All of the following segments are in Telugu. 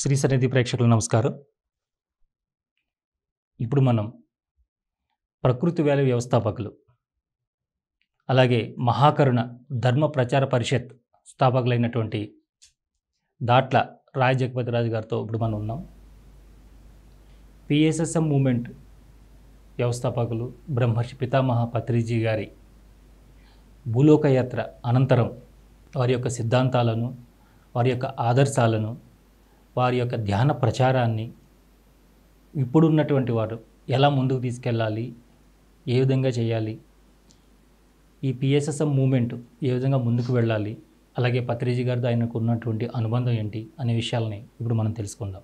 శ్రీ సన్నిధి ప్రేక్షకులు నమస్కారం. ఇప్పుడు మనం ప్రకృతి వ్యాలీ వ్యవస్థాపకులు అలాగే మహాకరుణ ధర్మ ప్రచార పరిషత్ స్థాపకులైనటువంటి దాట్ల రాయ్ జగపతిరాజు గారితో ఇప్పుడు మనం ఉన్నాం. పిఎస్ఎస్ఎం మూమెంట్ వ్యవస్థాపకులు బ్రహ్మర్షి పితామహ పత్రిజీ గారి భూలోకయాత్ర అనంతరం వారి యొక్క సిద్ధాంతాలను వారి యొక్క ఆదర్శాలను వారి యొక్క ధ్యాన ప్రచారాన్ని ఇప్పుడున్నటువంటి వారు ఎలా ముందుకు తీసుకెళ్ళాలి ఏ విధంగా చేయాలి ఈ పిఎస్ఎస్ఎం మూమెంట్ ఏ విధంగా ముందుకు వెళ్ళాలి అలాగే పత్రిజీ గారితో ఆయనకు ఉన్నటువంటి అనుబంధం ఏంటి అనే విషయాలని ఇప్పుడు మనం తెలుసుకుందాం.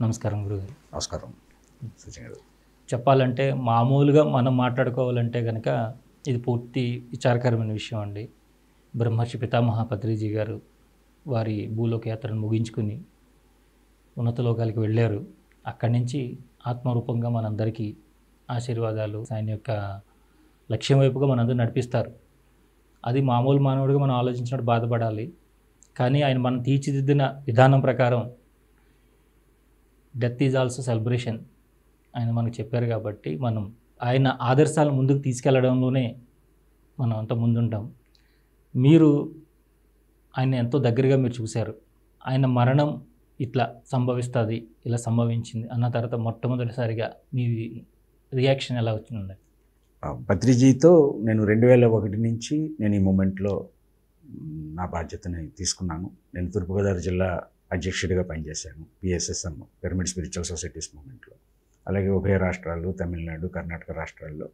నమస్కారం గురుగారు. నమస్కారం. చెప్పాలంటే మామూలుగా మనం మాట్లాడుకోవాలంటే కనుక ఇది పూర్తి విచారకరమైన విషయం అండి. బ్రహ్మర్షి పితామహ పత్రిజీ గారు వారి భూలోక యాత్రను ముగించుకుని ఉన్నత లోకాలకు వెళ్ళారు. అక్కడి నుంచి ఆత్మరూపంగా మనందరికీ ఆశీర్వాదాలు ఆయన యొక్క లక్ష్యం వైపుగా మనందరూ నడిపిస్తారు. అది మామూలు మానవుడిగా మనం ఆలోచించినట్టు బాధపడాలి. కానీ ఆయన మనం తీర్చిదిద్దిన విధానం ప్రకారం డెత్ ఈజ్ ఆల్సో సెలబ్రేషన్ ఆయన మనకు చెప్పారు కాబట్టి మనం ఆయన ఆదర్శాలను ముందుకు తీసుకెళ్ళడంలోనే మనం అంత ముందుంటాం. మీరు ఆయన ఎంతో దగ్గరగా మీరు చూశారు. ఆయన మరణం ఇట్లా సంభవిస్తుంది ఇలా సంభవించింది అన్న తర్వాత మొట్టమొదటిసారిగా మీ రియాక్షన్ ఎలా వచ్చిందండి? భద్రిజీతో నేను రెండు వేల ఒకటి నుంచి నేను ఈ మూమెంట్లో నా బాధ్యతని తీసుకున్నాను. నేను తూర్పుగోదావరి జిల్లా అధ్యక్షుడిగా పనిచేశాను పిఎస్ఎస్ఎం పిరమిడ్ స్పిరిచువల్ సొసైటీస్ మూమెంట్లో. అలాగే ఉభయ రాష్ట్రాలు తమిళనాడు కర్ణాటక రాష్ట్రాల్లో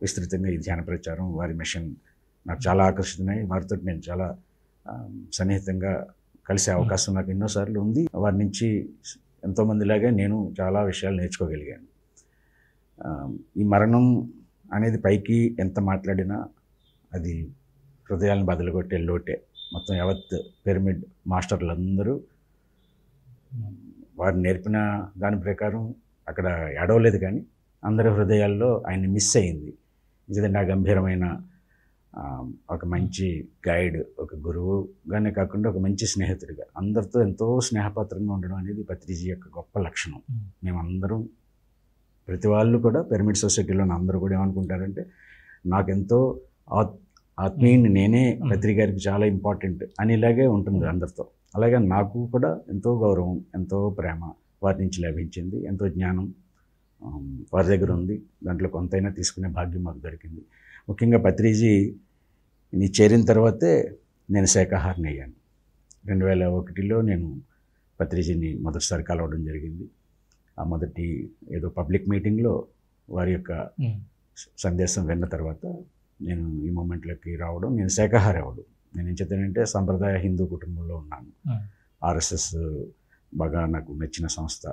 విస్తృతంగా ఈ ధ్యాన ప్రచారం వారి మిషన్ నాకు చాలా ఆకర్షితున్నాయి వారితో నేను చాలా సన్నిహితంగా కలిసే అవకాశం నాకు ఎన్నోసార్లు ఉంది. వారి నుంచి ఎంతోమందిలాగే నేను చాలా విషయాలు నేర్చుకోగలిగాను. ఈ మరణం అనేది పైకి ఎంత మాట్లాడినా అది హృదయాలను బదులుకొట్టే లోటే. మొత్తం యావత్ పిరమిడ్ మాస్టర్లు అందరూ వారు నేర్పిన దాని ప్రకారం అక్కడ ఏడవలేదు కానీ అందరి హృదయాల్లో ఆయన మిస్ అయింది. నిజంగా నా గంభీరమైన ఒక మంచి గైడ్ ఒక గురువుగానే కాకుండా ఒక మంచి స్నేహితుడిగా. అందరితో ఎంతో స్నేహపాత్రంగా ఉండడం అనేది పత్రిజీ యొక్క గొప్ప లక్షణం. మేమందరం ప్రతి వాళ్ళు కూడా పిరమిడ్ సొసైటీలో అందరూ కూడా ఏమనుకుంటారంటే నాకెంతో ఆత్ ఆత్మీయుని నేనే. పత్రిక గారికి చాలా ఇంపార్టెంట్ అనేలాగే ఉంటుంది అందరితో. అలాగే నాకు కూడా ఎంతో గౌరవం ఎంతో ప్రేమ వారి నుంచి లభించింది ఎంతో జ్ఞానం వారి దగ్గర ఉంది. దాంట్లో కొంతైనా తీసుకునే భాగ్యం మాకు దొరికింది. ముఖ్యంగా పత్రిజీ ని చేరిన తర్వాతే నేను శాఖాహారిని అయ్యాను రెండు వేల ఒకటిలో నేను పత్రిజీని మొదటిసారి కలవడం జరిగింది. ఆ మొదటి ఏదో పబ్లిక్ మీటింగ్లో వారి యొక్క సందేశం విన్న తర్వాత నేను ఈ మూమెంట్లోకి రావడం నేను శాఖాహారి అవ్వడం నేను ఏం చెప్తానంటే సంప్రదాయ హిందూ కుటుంబంలో ఉన్నాను. ఆర్ఎస్ఎస్ బాగా నాకు నచ్చిన సంస్థ.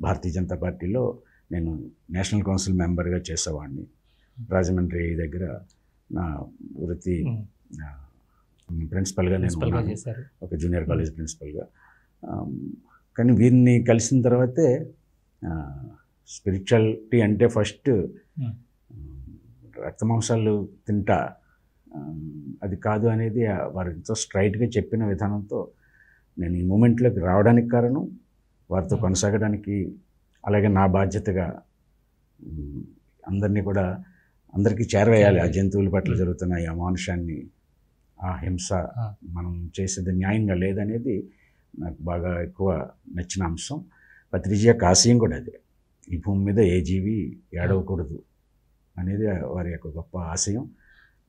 భారతీయ జనతా పార్టీలో నేను నేషనల్ కౌన్సిల్ మెంబర్గా చేసేవాడిని. రాజమండ్రి దగ్గర నా వృత్తి ప్రిన్సిపల్గా నేను ఒక జూనియర్ కాలేజ్ ప్రిన్సిపల్గా. కానీ వీరిని కలిసిన తర్వాతే స్పిరిచువాలిటీ అంటే ఫస్ట్. రక్తమాంసాలు తింటా. అది కాదు అనేది వారు ఎంతో స్ట్రైట్గా చెప్పిన విధానంతో నేను ఈ మూమెంట్లోకి రావడానికి కారణం వారితో. కొనసాగడానికి అలాగే నా బాధ్యతగా అందరినీ కూడా అందరికీ చేరవేయాలి. ఆ జంతువుల పట్ల. జరుగుతున్న ఈ అమానుషాన్ని ఆ హింస. మనం చేసేది న్యాయంగా లేదనేది నాకు బాగా ఎక్కువ నచ్చిన అంశం. పత్రిజీ యొక్క ఆశయం కూడా అదే. ఈ భూమి మీద ఏ జీవి ఏడవకూడదు అనేది వారి యొక్క గొప్ప ఆశయం.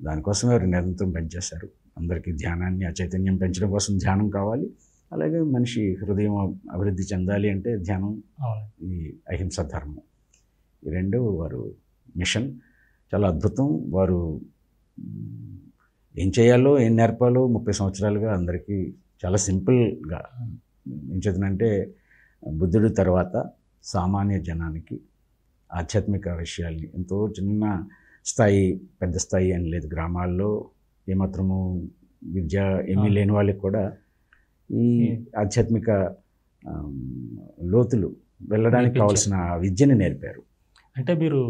దానికోసమే వారు నిరంతరం పనిచేశారు. అందరికీ ధ్యానాన్ని ఆ చైతన్యం పెంచడం కోసం ధ్యానం కావాలి. అలాగే మనిషి హృదయం అభివృద్ధి చెందాలి అంటే ధ్యానం ఈ అహింస ధర్మం. ఈ రెండు వారు మిషన్. చాలా అద్భుతం వారు ఏం చేయాలో ఏం నేర్పాలో ముప్పై సంవత్సరాలుగా అందరికీ చాలా సింపుల్గా ఏం చేతనంటే బుద్ధుడి తర్వాత సామాన్య జనానికి ఆధ్యాత్మిక విషయాల్ని ఎంతో చిన్న స్థాయి పెద్ద స్థాయి అని లేదు గ్రామాల్లో ఏమాత్రము విద్య ఏమీ. లేని వాళ్ళకి కూడా ఈ ఆధ్యాత్మిక లోతులు వెళ్ళడానికి. కావాల్సిన విద్యని నేర్పారు అంటే మీరు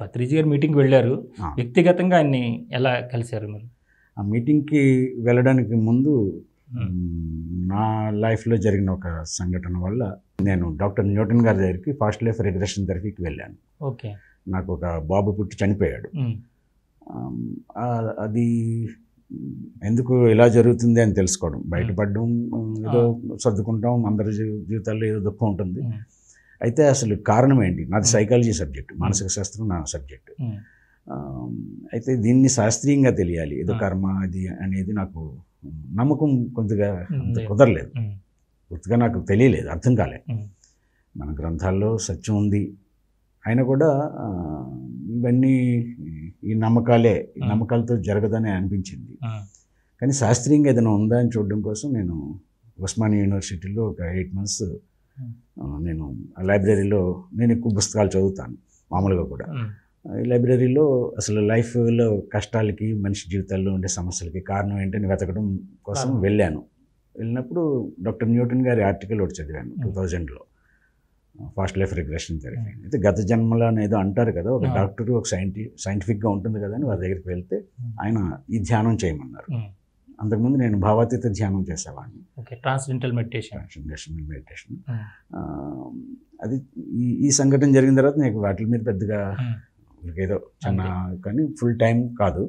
పత్రిజీ గారి మీటింగ్కి వెళ్ళారు. వ్యక్తిగతంగా ఆయన్ని ఎలా కలిశారు మీరు? ఆ మీటింగ్కి వెళ్ళడానికి ముందు. నా లైఫ్లో జరిగిన ఒక సంఘటన వల్ల నేను డాక్టర్ న్యూటన్ గారి దగ్గరికి ఫాస్ట్ లైఫ్ రిగ్రెషన్ థెరపీకి వెళ్ళాను. ఓకే. నాకు ఒక బాబు పుట్టి చనిపోయాడు. అది ఎందుకు ఇలా జరుగుతుంది అని తెలుసుకోవడం. బయటపడడం ఏదో సర్దుకుంటాం అందరి జీవితాల్లో ఏదో దుఃఖం ఉంటుంది. అయితే అసలు కారణం ఏంటి నాది. సైకాలజీ సబ్జెక్ట్ మానసిక శాస్త్రం నా సబ్జెక్ట్. అయితే దీన్ని శాస్త్రీయంగా తెలియాలి ఏదో. కర్మ అది అనేది నాకు నమ్మకం కొద్దిగా అంత లేదు. కుదరలేదు. పూర్తిగా నాకు తెలియలేదు అర్థం కాలే. మన గ్రంథాల్లో సత్యం ఉంది అయినా కూడా ఇవన్నీ ఈ నమ్మకాలే ఈ. నమ్మకాలతో జరగదని అనిపించింది. కానీ శాస్త్రీయంగా ఏదైనా ఉందా అని చూడడం కోసం నేను ఉస్మానియా యూనివర్సిటీలో ఒక ఎయిట్ మంత్స్ నేను లైబ్రరీలో నేను ఎక్కువ పుస్తకాలు చదువుతాను మామూలుగా కూడా లైబ్రరీలో అసలు లైఫ్లో కష్టాలకి మనిషి జీవితాల్లో ఉండే సమస్యలకి కారణం ఏంటని వెతకడం కోసం. వెళ్ళాను వెళ్ళినప్పుడు డాక్టర్ న్యూటన్ గారి ఆర్టికల్ ఒకటి చదివాను టూ థౌజండ్లో ఫాస్ట్ లైఫ్ రిగ్రెషన్ థెరపీ. అయితే గత జన్మలో అనేదో అంటారు కదా ఒక. డాక్టర్ ఒక సైంటి సైంటిఫిక్గా ఉంటుంది కదా అని వారి దగ్గరికి వెళ్తే. ఆయన ఈ ధ్యానం చేయమన్నారు. అంతకుముందు నేను భావాతీత ధ్యానం చేసేవాడిని okay transcendental meditation meditation um. అది ఈ ఈ సంఘటన జరిగిన తర్వాత నాకు వాటి మీద పెద్దగా ఉమ్. ఏదో చిన్న కానీ ఫుల్ టైం కాదు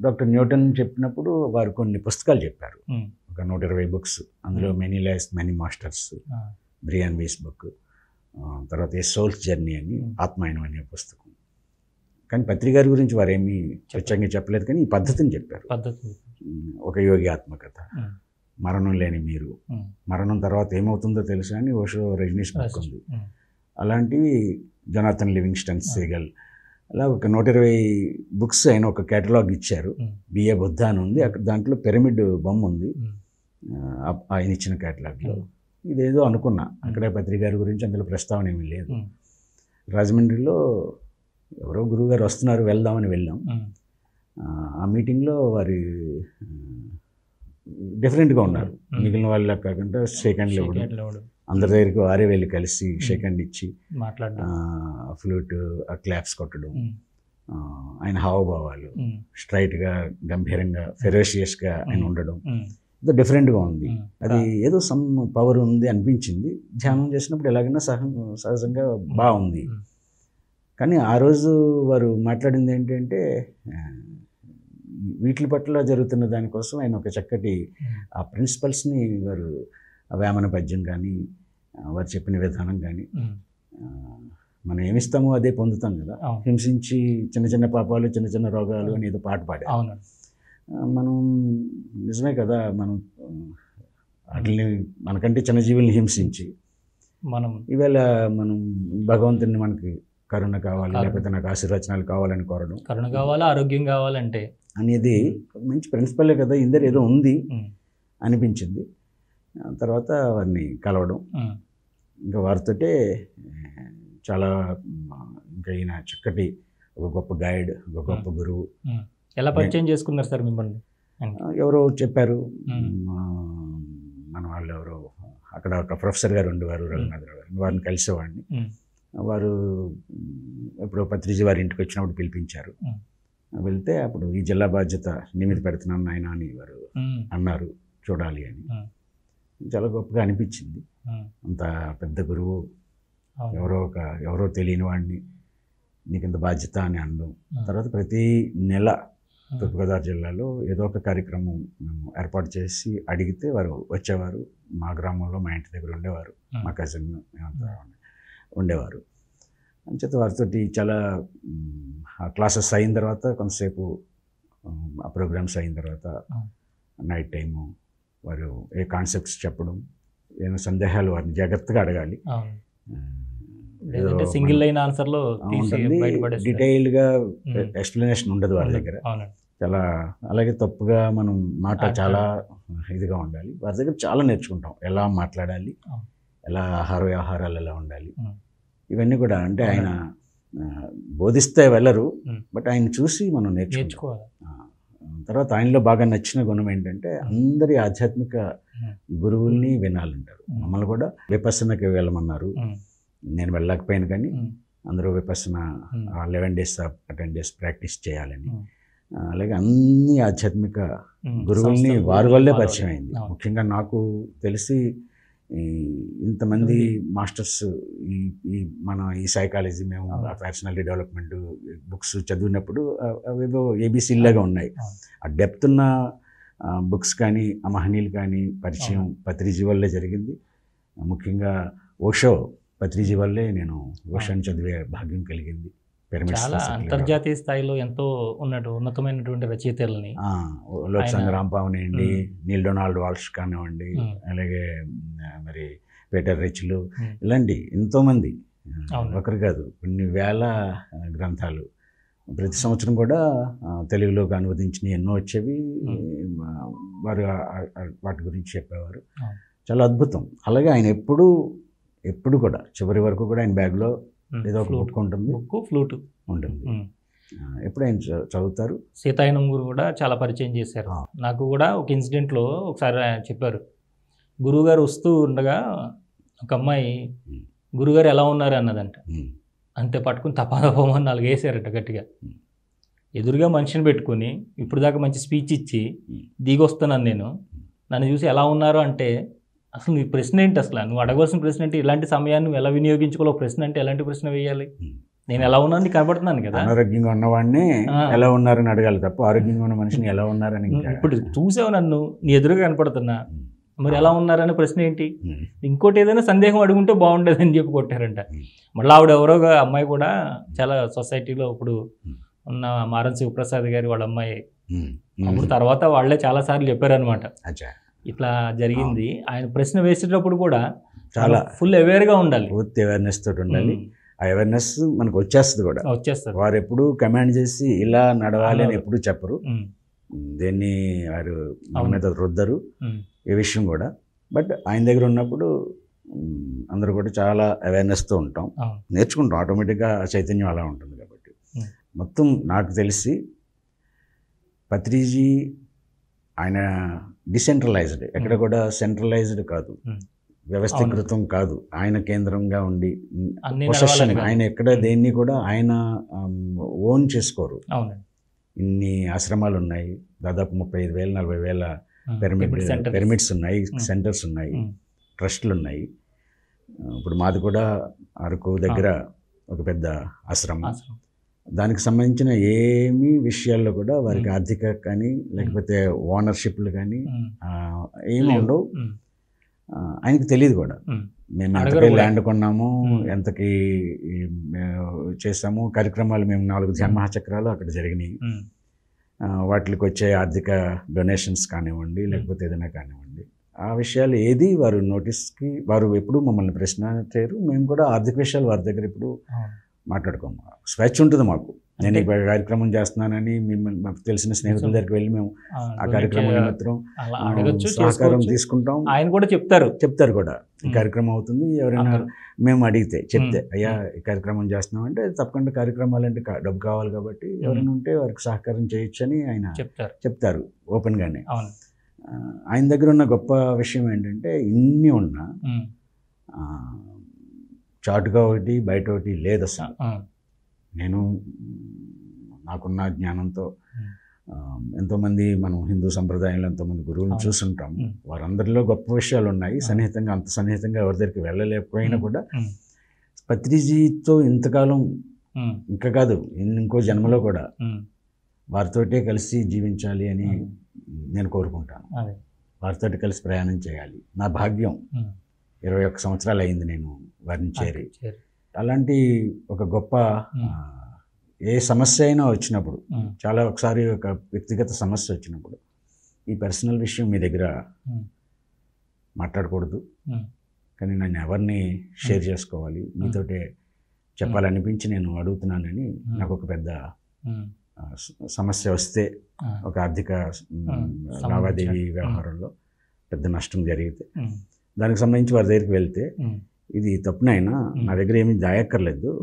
డాక్టర్ న్యూటన్ చెప్పినప్పుడు వారు కొన్ని పుస్తకాలు చెప్పారు ఉమ్. ఒక నూట ఇరవై బుక్స్ అందులో Hmm. Many life many masters. Brian Weiss book తర్వాత ఏ సోల్స్ జర్నీ అని Hmm. ఆత్మాయనం అనే పుస్తకం కానీ పత్రిక గారి గురించి వారు ఏమీ ప్రత్యేకంగా చెప్పలేదు కానీ ఈ పద్ధతిని చెప్పారు. పద్ధతి ఒక యోగి ఆత్మకథ. మరణం లేని మీరు. మరణం తర్వాత ఏమవుతుందో తెలుసు అని ఓషో రజనీష్ బుక్ ఉంది. అలాంటివి జొనాథన్ లివింగ్స్టన్ సేగల్ అలా ఒక నూట ఇరవై బుక్స్ ఆయన ఒక కేటలాగ్ ఇచ్చారు. బిఏ బుద్ధ అని ఉంది. అక్కడ దాంట్లో పిరమిడ్ బొమ్మ ఉంది. ఆయన ఇచ్చిన కేటలాగ్లో ఇదేదో అనుకున్నా. అక్కడే పత్రిక గారి గురించి అందులో ప్రస్తావన ఏమీ లేదు. రాజమండ్రిలో ఎవరో గురువు గారు వస్తున్నారు వెళ్దామని వెళ్ళాం. ఆ, మీటింగ్లో వారి డిఫరెంట్గా ఉన్నారు. మిగిలిన వాళ్ళ కాకుండా షేక్ హ్యాండ్లు అందరి దగ్గరికి వారే వెళ్ళి కలిసి షేక్ హ్యాండ్ ఇచ్చి ఫ్లూట్ క్లాప్స్ కొట్టడం ఆయన హావభావాలు. స్ట్రైట్గా గంభీరంగా ఫెరోషియస్గా ఆయన. ఉండడం. ఏదో డిఫరెంట్గా ఉంది. అది ఏదో సమ్ పవర్ ఉంది అనిపించింది ధ్యానం చేసినప్పుడు ఎలాగైనా సహ సహజంగా బాగుంది. కానీ ఆ రోజు వారు మాట్లాడింది ఏంటంటే వీటి పట్ల జరుగుతున్న దానికోసం ఆయన ఒక చక్కటి. ఆ ప్రిన్సిపల్స్ని వారు వేమన పద్యం కానీ వారు చెప్పిన విధానం కానీ మనం ఏమిస్తామో అదే పొందుతాం కదా. హింసించి చిన్న చిన్న పాపాలు చిన్న చిన్న రోగాలు అని ఏదో పాట ఆ, మనం నిజమే కదా మనం వాటిని మనకంటే చిన్న జీవుల్ని హింసించి మనం ఈవేళ మనం భగవంతుని మనకి కరుణ కావాలి. లేకపోతే నాకు ఆశీర్వచనాలు కావాలని కోరడం. కరుణ కావాలా ఆరోగ్యం కావాలంటే? అనేది మంచి ప్రిన్సిపలే కదా ఇందరు ఏదో ఉంది. అనిపించింది. తర్వాత వారిని కలవడం. ఇంకా వారితోటే చాలా ఇంకా ఈయన చక్కటి ఒక గొప్ప గైడ్ ఒక గొప్ప గురువు. ఎలా పరిచయం చేసుకున్నారు సార్ మిమ్మల్ని? ఎవరో చెప్పారు. మన వాళ్ళు ఎవరో అక్కడ ఒక ప్రొఫెసర్ గారు ఉండేవారు రఘునాథరావు గారు. వారిని కలిసేవాడిని. వారు మ్, ఎప్పుడో పత్రిజీ వారి ఇంటికి వచ్చినప్పుడు పిలిపించారు. వెళ్తే అప్పుడు ఈ జిల్లా బాధ్యత నిమిది పెడుతున్నాను నాయన అని వారు. అన్నారు చూడాలి అని. చాలా గొప్పగా అనిపించింది. అంత పెద్ద గురువు. ఎవరో ఒక ఎవరో తెలియని వాడిని నీకు ఇంత బాధ్యత అని అనడం. తర్వాత ప్రతి నెల. తూర్పుగోదావరి జిల్లాలో ఏదో ఒక కార్యక్రమం మేము ఏర్పాటు చేసి అడిగితే వారు వచ్చేవారు మా గ్రామంలో మా ఇంటి దగ్గర ఉండేవారు. మా కజిన్ మేమంతా ఉండేవారు అంచేత వారితోటి చాలా ఆ క్లాసెస్ అయిన తర్వాత కొంతసేపు ఆ ప్రోగ్రామ్స్ అయిన తర్వాత. నైట్ టైము వారు ఏ కాన్సెప్ట్స్ చెప్పడం ఏమైనా సందేహాలు వారిని జాగ్రత్తగా అడగాలి సింగిల్ లైన్ ఆన్సర్లో మనం- తీసి ఉంటుంది బయటపడేస్తారు డీటెయిల్డ్గా. ఎక్స్ప్లెనేషన్ ఉండదు వారి దగ్గర చాలా అలాగే తప్పుగా మనం మాట. చాలా ఇదిగా ఉండాలి వారి దగ్గర చాలా నేర్చుకుంటాం ఎలా మాట్లాడాలి. ఎలా ఆహార వ్యవహారాలు ఎలా ఉండాలి. ఇవన్నీ కూడా అంటే ఆయన బోధిస్తే వెళ్ళరు బట్ ఆయన చూసి మనం నేర్చుకోవాలి. తర్వాత ఆయనలో బాగా నచ్చిన గుణం ఏంటంటే అందరి ఆధ్యాత్మిక గురువుల్ని వినాలంటారు. మమ్మల్ని కూడా విపసనకి వెళ్ళమన్నారు. నేను వెళ్ళకపోయాను కానీ అందరూ Vipassana eleven days ten days practice చేయాలని. అలాగే అన్ని ఆధ్యాత్మిక గురువుల్ని వారి వల్లే పరిచయం అయింది. ముఖ్యంగా నాకు తెలిసి ఈ ఇంతమంది మాస్టర్స్ ఈ ఈ మన ఈ సైకాలజీ మేము. పర్సనాలిటీ డెవలప్మెంట్ బుక్స్ చదివినప్పుడు అవేవో ఏబీసీలాగా ఉన్నాయి. ఆ డెప్త్ ఉన్న బుక్స్ కానీ ఆ మహనీయులు కానీ పరిచయం పత్రిజీ వల్లే జరిగింది. ముఖ్యంగా ఓషో పత్రిజీ వల్లే నేను ఓషోని చదివే భాగ్యం కలిగింది. చాలా అంతర్జాతీయ స్థాయిలో ఎంతో ఉన్నట్టు ఉన్నతమైనటువంటి రచయితల్ని లోక్ సంగ్రామ్ మ్మ్. నీల్ డొనాల్డ్ వాల్ష్ కానివ్వండి. అలాగే మరి పీటర్ రిచ్లు. ఇలాంటి ఎంతోమంది. ఒకరు కాదు కొన్ని వేల గ్రంథాలు ప్రతి సంవత్సరం కూడా తెలుగులోకి అనువదించిన ఎన్నో వచ్చేవి వారు వాటి గురించి చెప్పేవారు. చాలా అద్భుతం అలాగే ఆయన ఎప్పుడు ఎప్పుడు కూడా చివరి వరకు కూడా ఆయన బ్యాగ్లో ఏదో ఒక బుక్ ఉంటుంది. Book flute. ఉంటుంది. ఎప్పుడు ఆయన చదువుతారు? సీతాయనం గురు కూడా చాలా పరిచయం చేశారు. నాకు కూడా ఒక ఇన్సిడెంట్లో ఒకసారి చెప్పారు. గురువుగారు వస్తూ ఉండగా ఒక అమ్మాయి మ్మ్. గురుగారు ఎలా ఉన్నారు అన్నదంట. అంతే పట్టుకుని తపాదపమని నాలుగు వేసారట గట్టిగా. ఎదురుగా మనిషిని పెట్టుకుని ఇప్పుడు దాకా మంచి స్పీచ్ ఇచ్చి మ్మ్. దిగి వస్తున్నాను నేను నన్ను చూసి ఎలా ఉన్నారు అంటే అసలు నీ ప్రశ్న ఏంటి అసలు? నువ్వు అడగవలసిన ప్రశ్న ఏంటి? ఇలాంటి సమయాన్ని నువ్వు ఎలా వినియోగించుకోవాలో? ప్రశ్న అంటే ఎలాంటి ప్రశ్న వేయాలి. నేను ఎలా ఉన్నాను నీకు కనబడుతున్నాను కదా. అనారోగ్యంగా ఉన్నవాడిని. ఎలా ఉన్నారని అడగాలి తప్ప ఆరోగ్యంగా ఉన్న మనిషిని ఎలా ఉన్నారని ఇప్పుడు చూసావు నన్ను నీ ఎదురుగా కనపడుతున్నా. మరి ఎలా ఉన్నారనే ప్రశ్న ఏంటి? ఇంకోటి ఏదైనా సందేహం అడుగుంటే బాగుండేది అని చెప్పి కొట్టారంట. మళ్ళీ ఆవిడ ఎవరో అమ్మాయి కూడా చాలా సొసైటీలో ఇప్పుడు. ఉన్న మారన్ శివప్రసాద్ గారి వాళ్ళ అమ్మాయి. అప్పుడు. తర్వాత వాళ్ళే చాలా సార్లు చెప్పారనమాట అచ్చా. ఇట్లా జరిగింది ఆయన ప్రశ్న వేసేటప్పుడు కూడా చాలా ఫుల్ అవేర్గా ఉండాలి పూర్తి అవేర్నెస్ తోటి ఉండాలి. ఆ అవేర్నెస్ మనకు వచ్చేస్తుంది కూడా వచ్చేస్తారు వారు ఎప్పుడు కమాండ్ చేసి ఇలా నడవాలి అని. ఎప్పుడు చెప్పరు. దేన్ని వారు. మీద రుద్దరు. ఈ విషయం కూడా బట్ ఆయన దగ్గర ఉన్నప్పుడు అందరూ కూడా చాలా అవేర్నెస్తో ఉంటాం. నేర్చుకుంటాం ఆటోమేటిక్గా ఆ చైతన్యం అలా ఉంటుంది కాబట్టి. మొత్తం నాకు తెలిసి పత్రిజీ ఆయన డిసెంట్రలైజ్డ్ ఎక్కడ కూడా సెంట్రలైజ్డ్ కాదు. వ్యవస్థీకృతం కాదు ఆయన కేంద్రంగా ఉండి పొసెషన్. ఆయన ఎక్కడ దేన్ని కూడా ఆయన ఓన్ చేసుకోరు ఇన్ని ఆశ్రమాలు ఉన్నాయి దాదాపు ముప్పై ఐదు వేల నలభై వేల. పిరమిడ్. పిరమిడ్స్ ఉన్నాయి. సెంటర్స్ ఉన్నాయి. ట్రస్టులు ఉన్నాయి ఇప్పుడు మాది కూడా అరకు దగ్గర ఒక పెద్ద ఆశ్రమం. దానికి సంబంధించిన ఏమీ విషయాల్లో కూడా వారికి. ఆర్థిక కానీ లేకపోతే ఓనర్షిప్లు కానీ ఏమీ. ఉండవు ఆయనకి తెలియదు కూడా. మేము ఎంతకి. ల్యాండ్ కొన్నాము. ఎంతకి చేసాము కార్యక్రమాలు మేము నాలుగు జన్మచక్రాలు అక్కడ జరిగినాయి వాటికి వచ్చే ఆర్థిక డొనేషన్స్ కానివ్వండి లేకపోతే ఏదైనా కానివ్వండి ఆ విషయాలు ఏది వారు నోటీస్కి వారు ఎప్పుడు మమ్మల్ని ప్రశ్న చేయరు మేము కూడా ఆర్థిక విషయాలు వారి దగ్గర ఇప్పుడు. మాట్లాడుకోము. స్వేచ్ఛ ఉంటుంది మాకు. నేను ఈ కార్యక్రమం చేస్తున్నానని మిమ్మల్ని మాకు తెలిసిన స్నేహితుల దగ్గరికి వెళ్ళి మేము ఆ, కార్యక్రమం నిమిత్తం అడగచ్చు సహకారం తీసుకుంటాం. ఆయన కూడా చెప్తారు. చెప్తారు కూడా. ఈ. కార్యక్రమం అవుతుంది ఎవరైనా. మేము అడిగితే చెప్తే. అయ్యా ఈ కార్యక్రమం చేస్తున్నాం అంటే తప్పకుండా కార్యక్రమాలు అంటే డబ్బు కావాలి కాబట్టి ఎవరైనా ఉంటే వారికి సహకారం చేయొచ్చు అని ఆయన చెప్తారు. చెప్తారు ఓపెన్గానే. ఆయన దగ్గర ఉన్న గొప్ప విషయం ఏంటంటే ఇన్ని ఉన్నా చాటుగా ఒకటి బయట ఒకటి లేదు అసలు నేను నాకున్న జ్ఞానంతో ఎంతోమంది మనం హిందూ సంప్రదాయంలో ఎంతోమంది. చూసుంటాం ఉమ్. వారందరిలో గొప్ప విషయాలు ఉన్నాయి. సన్నిహితంగా అంత సన్నిహితంగా ఎవరి దగ్గరికి వెళ్ళలేకపోయినా. కూడా. పత్రిజీతో ఇంతకాలం. ఇంకా కాదు ఇంకో జన్మలో కూడా. వారితోటే కలిసి జీవించాలి అని. నేను కోరుకుంటాను అదే వారితోటి కలిసి ప్రయాణం చేయాలి నా భాగ్యం. ఇరవై ఒక్క సంవత్సరాలు అయింది నేను వారిని చేరి. అలాంటి ఒక గొప్ప ఏ సమస్య అయినా వచ్చినప్పుడు. చాలా ఒకసారి ఒక వ్యక్తిగత సమస్య వచ్చినప్పుడు ఈ పర్సనల్ విషయం మీ దగ్గర. మాట్లాడకూడదు. కానీ నన్ను ఎవరిని షేర్ చేసుకోవాలి మీతోటే చెప్పాలనిపించి నేను అడుగుతున్నానని నాకు ఒక పెద్ద సమస్య వస్తే. ఒక ఆర్థిక. లావాదేవీ. వ్యవహారంలో పెద్ద నష్టం జరిగితే. దానికి సంబంధించి వారి దగ్గరికి వెళ్తే. ఇది తప్పునైనా నా దగ్గర ఏమీ దాయక్కర్లేదు.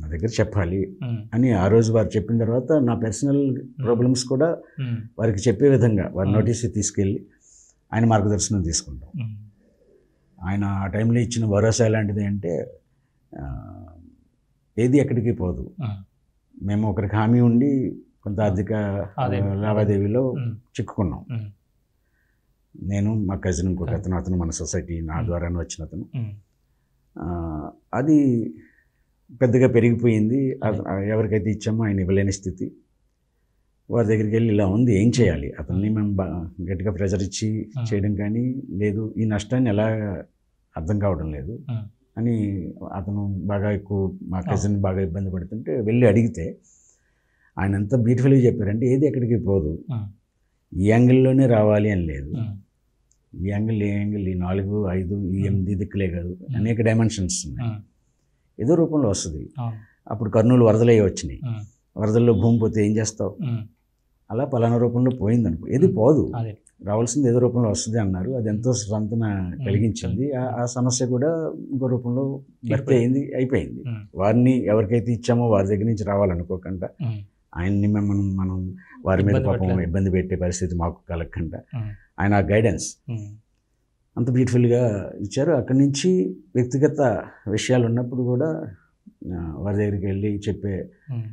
నా దగ్గర చెప్పాలి. అని ఆ రోజు వారు చెప్పిన తర్వాత నా పర్సనల్ ప్రాబ్లమ్స్ కూడా. వారికి చెప్పే విధంగా వారి. నోటీస్ తీసుకెళ్ళి ఆయన మార్గదర్శనం తీసుకుంటాం. ఆయన ఆ టైంలో ఇచ్చిన భరోసా ఎలాంటిది అంటే ఏది ఎక్కడికి పోదు. మేము ఒకరికి హామీ ఉండి కొంత ఆర్థిక లావాదేవీలో చిక్కుకున్నాం నేను మా కజిన్ ఇంకొక అతను అతను మన సొసైటీ నా ద్వారానే వచ్చిన అతను. అది పెద్దగా పెరిగిపోయింది. ఎవరికైతే ఇచ్చామో ఆయన ఇవ్వలేని స్థితి. వారి దగ్గరికి వెళ్ళి ఇలా ఉంది ఏం చేయాలి? అతన్ని మేము గట్టిగా ప్రెజర్ ఇచ్చి. చేయడం కానీ లేదు ఈ నష్టాన్ని ఎలా అర్థం కావడం లేదు. అని అతను బాగా ఎక్కువ మా కజిన్ బాగా ఇబ్బంది పడుతుంటే వెళ్ళి అడిగితే ఆయన అంత బ్యూటిఫుల్గా చెప్పారంటే ఏది ఎక్కడికి పోదు. ఈ యాంగిల్లోనే రావాలి అని లేదు. ఈ యాంగిల్ ఈ యాంగిల్ ఈ నాలుగు ఐదు ఈ ఎనిమిది దిక్కులే కాదు. అనేక డైమెన్షన్స్ ఉన్నాయి. ఏదో రూపంలో వస్తుంది. అప్పుడు కర్నూలు వరదలయ్యి వచ్చినాయి. వరదల్లో భూమి పోతే ఏం చేస్తావు? అలా పలానా రూపంలో పోయింది అనుకో. ఏది పోదు. రావాల్సింది ఏదో రూపంలో వస్తుంది అన్నారు. అది ఎంతో సంతన కలిగించింది. ఆ- సమస్య కూడా ఇంకో రూపంలో భర్తీ అయింది అయిపోయింది. వారిని ఎవరికైతే ఇచ్చామో వారి దగ్గర నుంచి రావాలనుకోకుండా ఆయన్ని మనం మనం వారి మీద ఇబ్బంది పాపం. ఇబ్బంది పెట్టే పరిస్థితి మాకు కలగకుండా ఆయన ఆ గైడెన్స్ అంత బ్యూటిఫుల్గా ఇచ్చారు. అక్కడి నుంచి వ్యక్తిగత విషయాలు ఉన్నప్పుడు కూడా వారి దగ్గరికి వెళ్ళి చెప్పే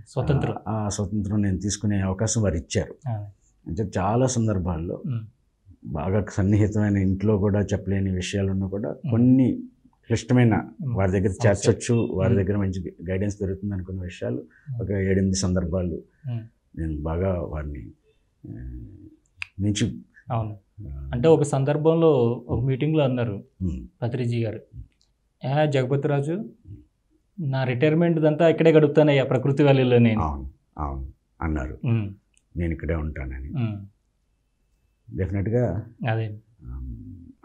స్వతంత్రం. ఆ స్వతంత్రం నేను తీసుకునే అవకాశం వారు ఇచ్చారు. అంటే చాలా సందర్భాల్లో బాగా సన్నిహితమైన ఇంట్లో కూడా చెప్పలేని విషయాలున్నా కూడా కొన్ని క్లిష్టమైన వారి దగ్గర. చేర్చొచ్చు వారి. దగ్గర మంచి గైడెన్స్ దొరుకుతుంది అనుకున్న విషయాలు. ఒక ఏడెనిమిది సందర్భాలు నేను బాగా వారిని నుంచి అవును. అంటే ఒక సందర్భంలో ఒక మీటింగ్లో అన్నారు పత్రిజీ గారు. జగపతిరాజు నా రిటైర్మెంట్ అంతా ఇక్కడే గడుపుతానయ్యా ప్రకృతి వ్యాలీలో నేను. అవును అవును అన్నారు. నేను ఇక్కడే ఉంటానని. డెఫినెట్గా అదే.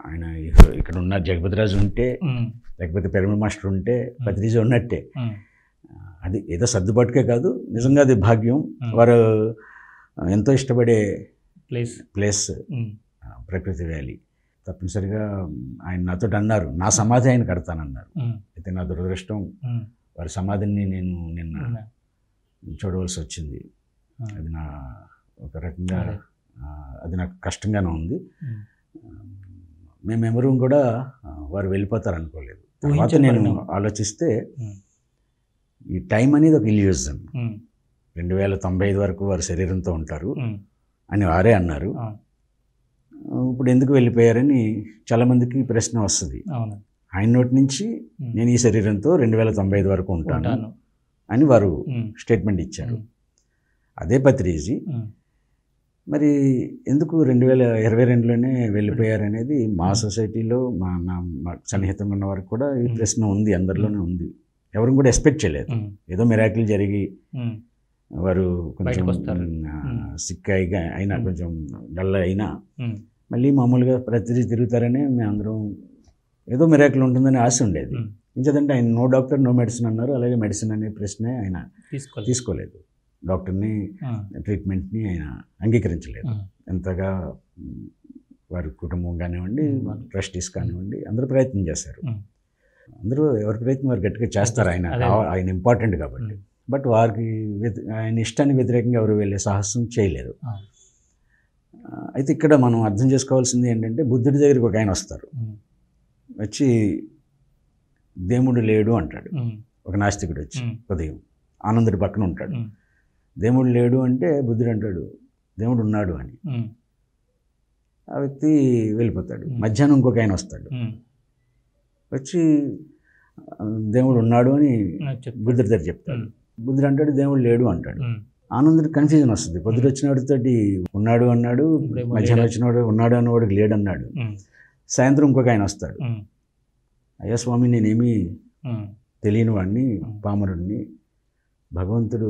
ఆయన ఇక- ఇక్కడ ఉన్న జగపతిరాజు ఉంటే లేకపోతే పిరమిడ్ మాస్టర్ ఉంటే పత్రిజ ఉన్నట్టే. అది ఏదో సర్దుబాటుకే కాదు నిజంగా అది భాగ్యం. వారు ఎంతో ఇష్టపడే ప్లేస్. ఆ, ప్రకృతి వ్యాలీ. తప్పనిసరిగా ఆయన నాతో అన్నారు నా సమాధి ఆయన కడతానన్నారు. అయితే నా దురదృష్టం వారి సమాధిని నేను నిన్న చూడవలసి వచ్చింది. అది నా ఒక రకంగా అదే. నాకు కష్టంగానే ఉంది. మేమెవరూ కూడా వారు వెళ్ళిపోతారు అనుకోలేదు తర్వాత నేను. ఆలోచిస్తే ఈ టైం అనేది ఒక ఇల్యూజన్. రెండు వేల తొంభై ఐదు వరకు వారు శరీరంతో ఉంటారు అని వారే అన్నారు. ఇప్పుడు ఎందుకు వెళ్ళిపోయారని చాలామందికి ప్రశ్న వస్తుంది. ఆయన నోటి నుంచి నేను ఈ శరీరంతో రెండు వేల తొంభై ఐదు వరకు ఉంటాను అని వారు స్టేట్మెంట్ ఇచ్చారు. అదే పత్రిజీ మరి ఎందుకు రెండు వేల ఇరవై రెండులోనే వెళ్ళిపోయారనేది మా సొసైటీలో మా నా మా సన్నిహితంగా ఉన్న వారికి కూడా ఈ మ్మ్. ప్రశ్న ఉంది అందరిలోనే ఉంది. ఎవరు కూడా ఎక్స్పెక్ట్ చేయలేదు. ఏదో మిరాకిల్ జరిగి వారు కొంచెం సిక్ అయిగా అయినా. కొంచెం డల్ అయినా మళ్ళీ మామూలుగా ప్రతిదీ తిరుగుతారని మేము అందరం ఏదో మిరాకిల్ ఉంటుందని ఆశ ఉండేది. ఇంకేదంటే ఆయన నో డాక్టర్ నో మెడిసిన్ అన్నారు. అలాగే మెడిసిన్ అనే ప్రశ్నే ఆయన తీసుకోలేదు. డాక్టర్ని ట్రీట్మెంట్ని ఆయన అంగీకరించలేదు. ఎంతగా వారి కుటుంబం కానివ్వండి. ట్రస్టీస్ కానివ్వండి అందరూ ప్రయత్నం చేశారు. అందరూ ఎవరి ప్రయత్నం వారు గట్టిగా చేస్తారు ఆయన. ఆయన ఇంపార్టెంట్ కాబట్టి. బట్ వారికి ఆయన ఇష్టానికి వ్యతిరేకంగా ఎవరు వెళ్ళే సాహసం చేయలేదు. అయితే ఇక్కడ మనం అర్థం చేసుకోవాల్సింది ఏంటంటే బుద్ధుడి దగ్గరికి ఒక ఆయన వస్తారు. వచ్చి దేవుడు లేడు అంటాడు. ఒక నాస్తికుడు వచ్చి ఉదయం ఆనందుడి పక్కన ఉంటాడు. దేవుడు లేడు అంటే బుద్ధుడు అంటాడు దేవుడు ఉన్నాడు అని. ఆ వ్యక్తి వెళ్ళిపోతాడు. మధ్యాహ్నం ఇంకొక ఆయన వస్తాడు. వచ్చి దేవుడు ఉన్నాడు అని. బుద్ధుడి దగ్గర చెప్తాడు. బుద్ధుడు అంటాడు దేవుడు లేడు అంటాడు. ఉమ్, ఆనందుడికి కన్ఫ్యూజన్ వస్తుంది. పొద్దుడు వచ్చినవాడితోటి ఉన్నాడు అన్నాడు మధ్యాహ్నం. వచ్చినవాడు ఉన్నాడు అన్నవాడికి లేడు అన్నాడు. సాయంత్రం ఇంకొక ఆయన వస్తాడు. అయ్యా స్వామి నేనేమి తెలియని వాడిని. పామరుడిని భగవంతుడు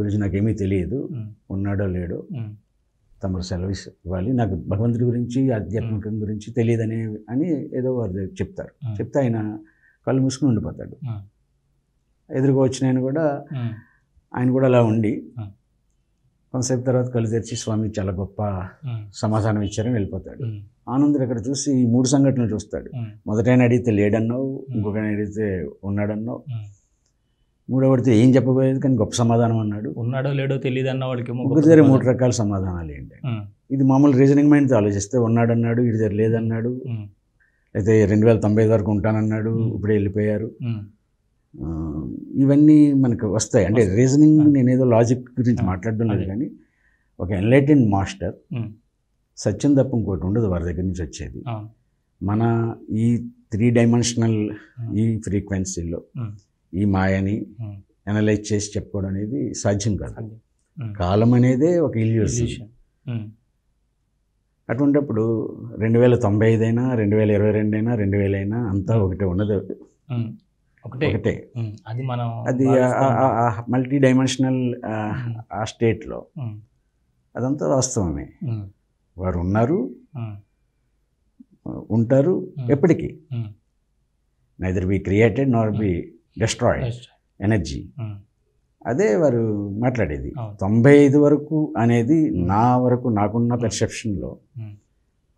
గురించి నాకేమీ తెలియదు. ఉన్నాడో లేడో తమరు సెలవు ఇస్- ఇవ్వాలి నాకు భగవంతుడి గురించి ఆధ్యాత్మికం గురించి తెలియదనే అని ఏదో వారు చెప్తారు. చెప్తే ఆయన కళ్ళు మూసుకుని ఉండిపోతాడు. ఎదురుగా వచ్చిన ఆయన కూడా ఆయన కూడా అలా ఉండి. కొంతసేపు తర్వాత కళ్ళు తెరిచి స్వామి చాలా గొప్ప సమాధానం ఇచ్చారని వెళ్ళిపోతాడు. ఆనందుడు అక్కడ చూసి ఈ మూడు సంఘటనలు చూస్తాడు. మొదటైన అడిగితే లేడన్నావు? ఇంకొక అడిగితే ఉన్నాడన్నావు. మూడవడితే ఏం చెప్పబోయేది? కానీ గొప్ప సమాధానం అన్నాడు. ఉన్నాడో లేడో తెలియదు అన్న ముగ్గురు దగ్గర మూడు రకాల సమాధానాలు ఏంటి? ఇది మామూలు రీజనింగ్ మైండ్తో ఆలోచిస్తే ఉన్నాడన్నాడు ఇటు దగ్గర లేదన్నాడు. అయితే రెండు వేల తొంభై ఐదు వరకు ఉంటానన్నాడు. ఇప్పుడే వెళ్ళిపోయారు. ఇవన్నీ మనకు వస్తాయి. అంటే. రీజనింగ్. నేనేదో లాజిక్ గురించి మాట్లాడడం లేదు. కానీ ఒక ఎన్లైటెన్ మాస్టర్ సత్యం తప్ప ఇంకోటి ఉండదు వారి దగ్గర నుంచి వచ్చేది. మన ఈ త్రీ డైమెన్షనల్ ఈ ఫ్రీక్వెన్సీలో ఈ మాయని అనలైజ్ చేసి చెప్పుకోవడం అనేది సాధ్యం కాదు. కాలం అనేదే ఒక ఇల్యూషన్ అటువంటిప్పుడు రెండు వేల తొంభై ఐదు అయినా రెండు వేల ఇరవై రెండు అయినా రెండు వేల అయినా అంతా ఒకటే ఉన్నది ఒకటే అది మనం అది. మల్టీ డైమెన్షనల్ ఆ స్టేట్లో అదంతా వాస్తవమే. వారు ఉన్నారు ఉంటారు ఎప్పటికీ. Neither be created nor be destroyed best. Energy um, అదే వారు మాట్లాడేది. తొంభై ఐదు వరకు అనేది నా వరకు నాకున్న పెర్సెప్షన్లో ఉమ్,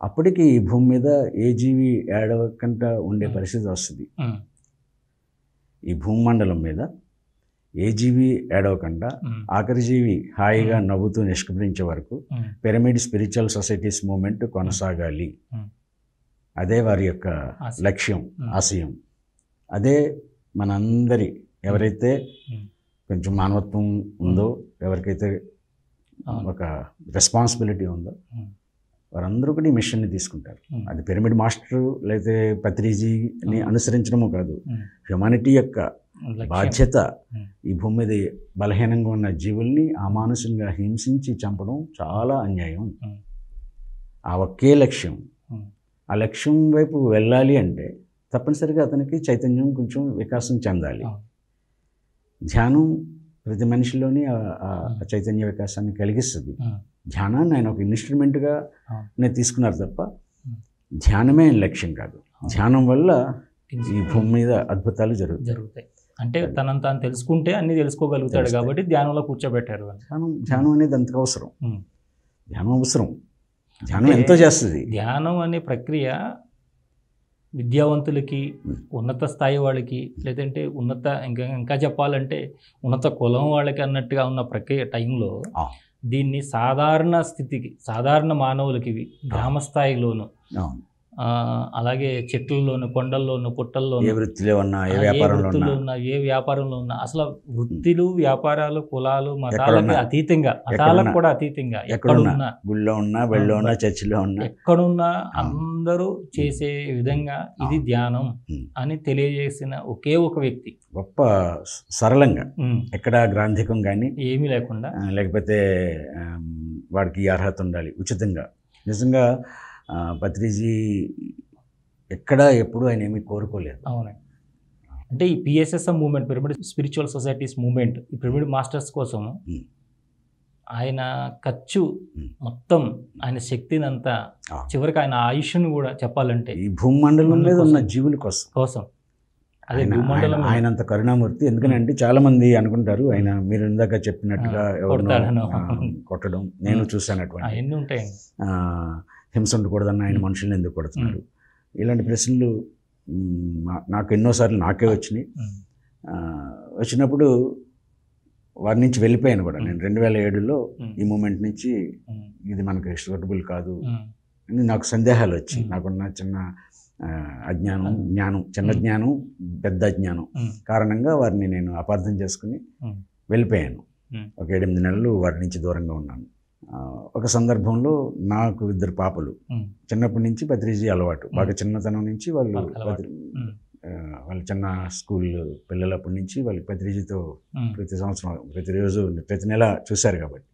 అప్పటికి ఈ భూమి మీద ఏ జీవి ఏడవకుండా ఉండే. పరిస్థితి వస్తుంది ఈ భూమండలం మీద ఏ జీవి ఏడవకుండా ఆఖరి జీవి హాయిగా. నవ్వుతూ నిష్క్రమించే వరకు పిరమిడ్ స్పిరిచువల్ సొసైటీస్ మూమెంట్ కొనసాగాలి. అదే వారి యొక్క. లక్ష్యం. ఆశయం అదే మనందరి ఎవరైతే. కొంచెం మానవత్వం ఉందో ఎవరికైతే. ఒక రెస్పాన్సిబిలిటీ ఉందో. వారందరూ కూడా ఈ మిషన్ని తీసుకుంటారు. అది పిరమిడ్ మాస్టర్ లేకపోతే పత్రిజీని. అనుసరించడము కాదు. హ్యుమానిటీ యొక్క. బాధ్యత. ఈ భూమి మీద బలహీనంగా ఉన్న జీవుల్ని అమానుషంగా హింసించి చంపడం చాలా అన్యాయం. ఆ ఒకే లక్ష్యం. ఆ లక్ష్యం వైపు వెళ్ళాలి అంటే తప్పనిసరిగా అతనికి చైతన్యం కొంచెం వికాసం చెందాలి. ధ్యానం ప్రతి మనిషిలోని చైతన్య వికాసాన్ని కలిగిస్తుంది. ధ్యానాన్ని ఆయన ఒక ఇన్స్ట్రుమెంట్గా. నేను తీసుకున్నారు తప్ప. ధ్యానమే ఆయన లక్ష్యం కాదు. ధ్యానం వల్ల ఈ భూమి మీద అద్భుతాలు జరుగుతాయి జరుగుతాయి అంటే తనను తాను తెలుసుకుంటే అన్ని తెలుసుకోగలుగుతాడు. కాబట్టి ధ్యానంలో కూర్చోబెట్టారు ధ్యానం ధ్యానం అనేది అంతకు అవసరం. ధ్యానం అవసరం ధ్యానం ఎంతో చేస్తుంది ధ్యానం అనే ప్రక్రియ విద్యావంతులకి. ఉన్నత స్థాయి వాళ్ళకి లేదంటే ఉన్నత ఇంకా ఇంకా చెప్పాలంటే ఉన్నత కులం వాళ్ళకి అన్నట్టుగా ఉన్న ప్రక్రియ టైంలో. దీన్ని సాధారణ స్థితికి సాధారణ మానవులకి గ్రామ స్థాయిలోను అలాగే చెట్లలోను కొండల్లోను పుట్టల్లోను ఏ వృత్తిలో ఉన్నా ఏ వృత్తుల్లో ఉన్నా ఏ వ్యాపారంలో ఉన్నా అసలు వృత్తులు వ్యాపారాలు కులాలు మతాలకి. అతీతంగా. మతాలకు కూడా అతీతంగా ఎక్కడున్నా. గుళ్ళో ఉన్నా బళ్ళో ఉన్నా చర్చిలో ఉన్నా ఎక్కడున్నా. అందరూ చేసే విధంగా ఇది. ధ్యానం. అని తెలియజేసిన ఒకే ఒక వ్యక్తి గొప్ప సరళంగా ఎక్కడ గ్రాంధికం కానీ ఏమీ లేకుండా లేకపోతే వాడికి అర్హత ఉండాలి ఉచితంగా నిజంగా పత్రిజీ ఎక్కడ ఎప్పుడు ఆయన ఏమీ కోరుకోలేదు. అవునండి. అంటే ఈ PSSM movement pyramid spiritual societies movement ఈ పిరమిడ్ మాస్టర్స్ కోసం. ఆయన ఖర్చు. మొత్తం ఆయన శక్తిని అంతా. చివరికి ఆయన ఆయుష్ను కూడా చెప్పాలంటే ఈ భూమండలం మీద ఉన్న. జీవుల కోసం. కోసం. అదే భూమండలం ఆయన- అంత కరుణామూర్తి. ఎందుకంటే చాలా మంది అనుకుంటారు ఆయన మీరు ఇందాక చెప్పినట్టుగా కొట్టడం. నేను. చూశాను అటువంటి అవన్నీ ఉంటాయండి. హింస ఉండకూడదన్న ఆయన. మనుషుల్ని ఎందుకు కొడుతున్నారు ఇలాంటి ప్రశ్నలు నాకు ఎన్నోసార్లు నాకే వచ్చినాయి వచ్చినప్పుడు వారి నుంచి వెళ్ళిపోయాను కూడా. నేను రెండు వేల ఏడులో ఈ మూమెంట్ నుంచి ఇది మనకి సూటబుల్ కాదు అని నాకు సందేహాలు వచ్చాయి ఉమ్. నాకున్న చిన్న అజ్ఞానం. జ్ఞానం చిన్న. జ్ఞానం పెద్ద అజ్ఞానం ఉమ్, కారణంగా వారిని నేను అపార్థం చేసుకుని. వెళ్ళిపోయాను. ఒక ఎనిమిది నెలలు వారి నుంచి దూరంగా ఉన్నాను ఒక సందర్భంలో నాకు ఇద్దరు పాపలు. చిన్నప్పటి నుంచి పత్రిజీ అలవాటు. బాగా చిన్నతనం నుంచి వాళ్ళు వాళ్ళ చిన్న స్కూల్ పిల్లలప్పటి నుంచి వాళ్ళు ఉమ్, ప్రతి సంవత్సరం ప్రతిరోజు ప్రతి నెల చూశారు కాబట్టి.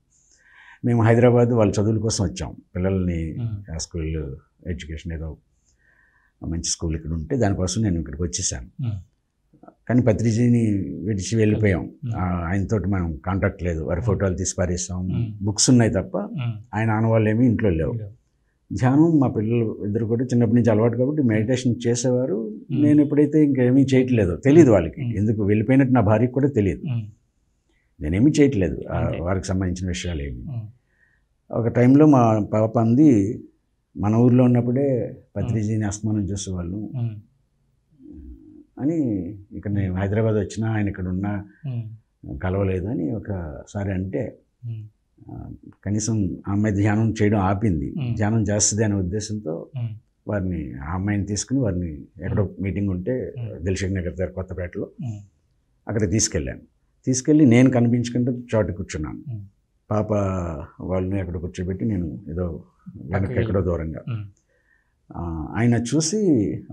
మేము హైదరాబాద్ వాళ్ళ చదువుల కోసం వచ్చాం. పిల్లల్ని స్కూల్ ఎడ్యుకేషన్ ఏదో మంచి స్కూల్ ఇక్కడ ఉంటే దానికోసం నేను ఇక్కడికి వచ్చేసాను. కానీ పత్రిజీని విడిచి వెళ్ళిపోయాం. ఉమ్. ఆ, ఆయనతోటి మనం కాంటాక్ట్ లేదు. వారి ఫోటోలు తీసి పారేసాం. ఉమ్. బుక్స్ ఉన్నాయి తప్ప ఆయన ఆనవాళ్ళు ఏమీ ఇంట్లో లేవు. ధ్యానం మా పిల్లలు ఇద్దరు కూడా చిన్నప్పటి నుంచి అలవాటు కాబట్టి మెడిటేషన్ చేసేవారు. నేను ఎప్పుడైతే ఇంకేమీ చేయట్లేదు తెలియదు వాళ్ళకి. ఎందుకు వెళ్ళిపోయినట్టు నా భార్యకి కూడా తెలియదు. నేనేమీ చేయట్లేదు. వారికి సంబంధించిన విషయాలు ఏమి. ఒక టైంలో మా పాప అంది మన ఊర్లో ఉన్నప్పుడే పత్రిజీని ఆస్మానం చూసేవాళ్ళు. అని ఇక్కడ నేను హైదరాబాద్ వచ్చినా ఆయన ఇక్కడ ఉన్నా ఉమ్, కలవలేదు అని ఒకసారి అంటే ఆ, కనీసం ఆ అమ్మాయి ధ్యానం చేయడం ఆపింది. ధ్యానం చేస్తుంది అనే ఉద్దేశంతో వారిని ఆ అమ్మాయిని తీసుకుని వారిని ఎక్కడో మీటింగ్ ఉంటే. దిల్షుక్ నగర్ దగ్గర కొత్తపేటలో అక్కడ తీసుకెళ్ళాను. తీసుకెళ్ళి నేను కనిపించుకుంటూ చోట కూర్చున్నాను. పాప వాళ్ళని అక్కడ కూర్చోబెట్టి నేను ఏదో వెనక్కి ఎక్కడో దూరంగా ఆయన చూసి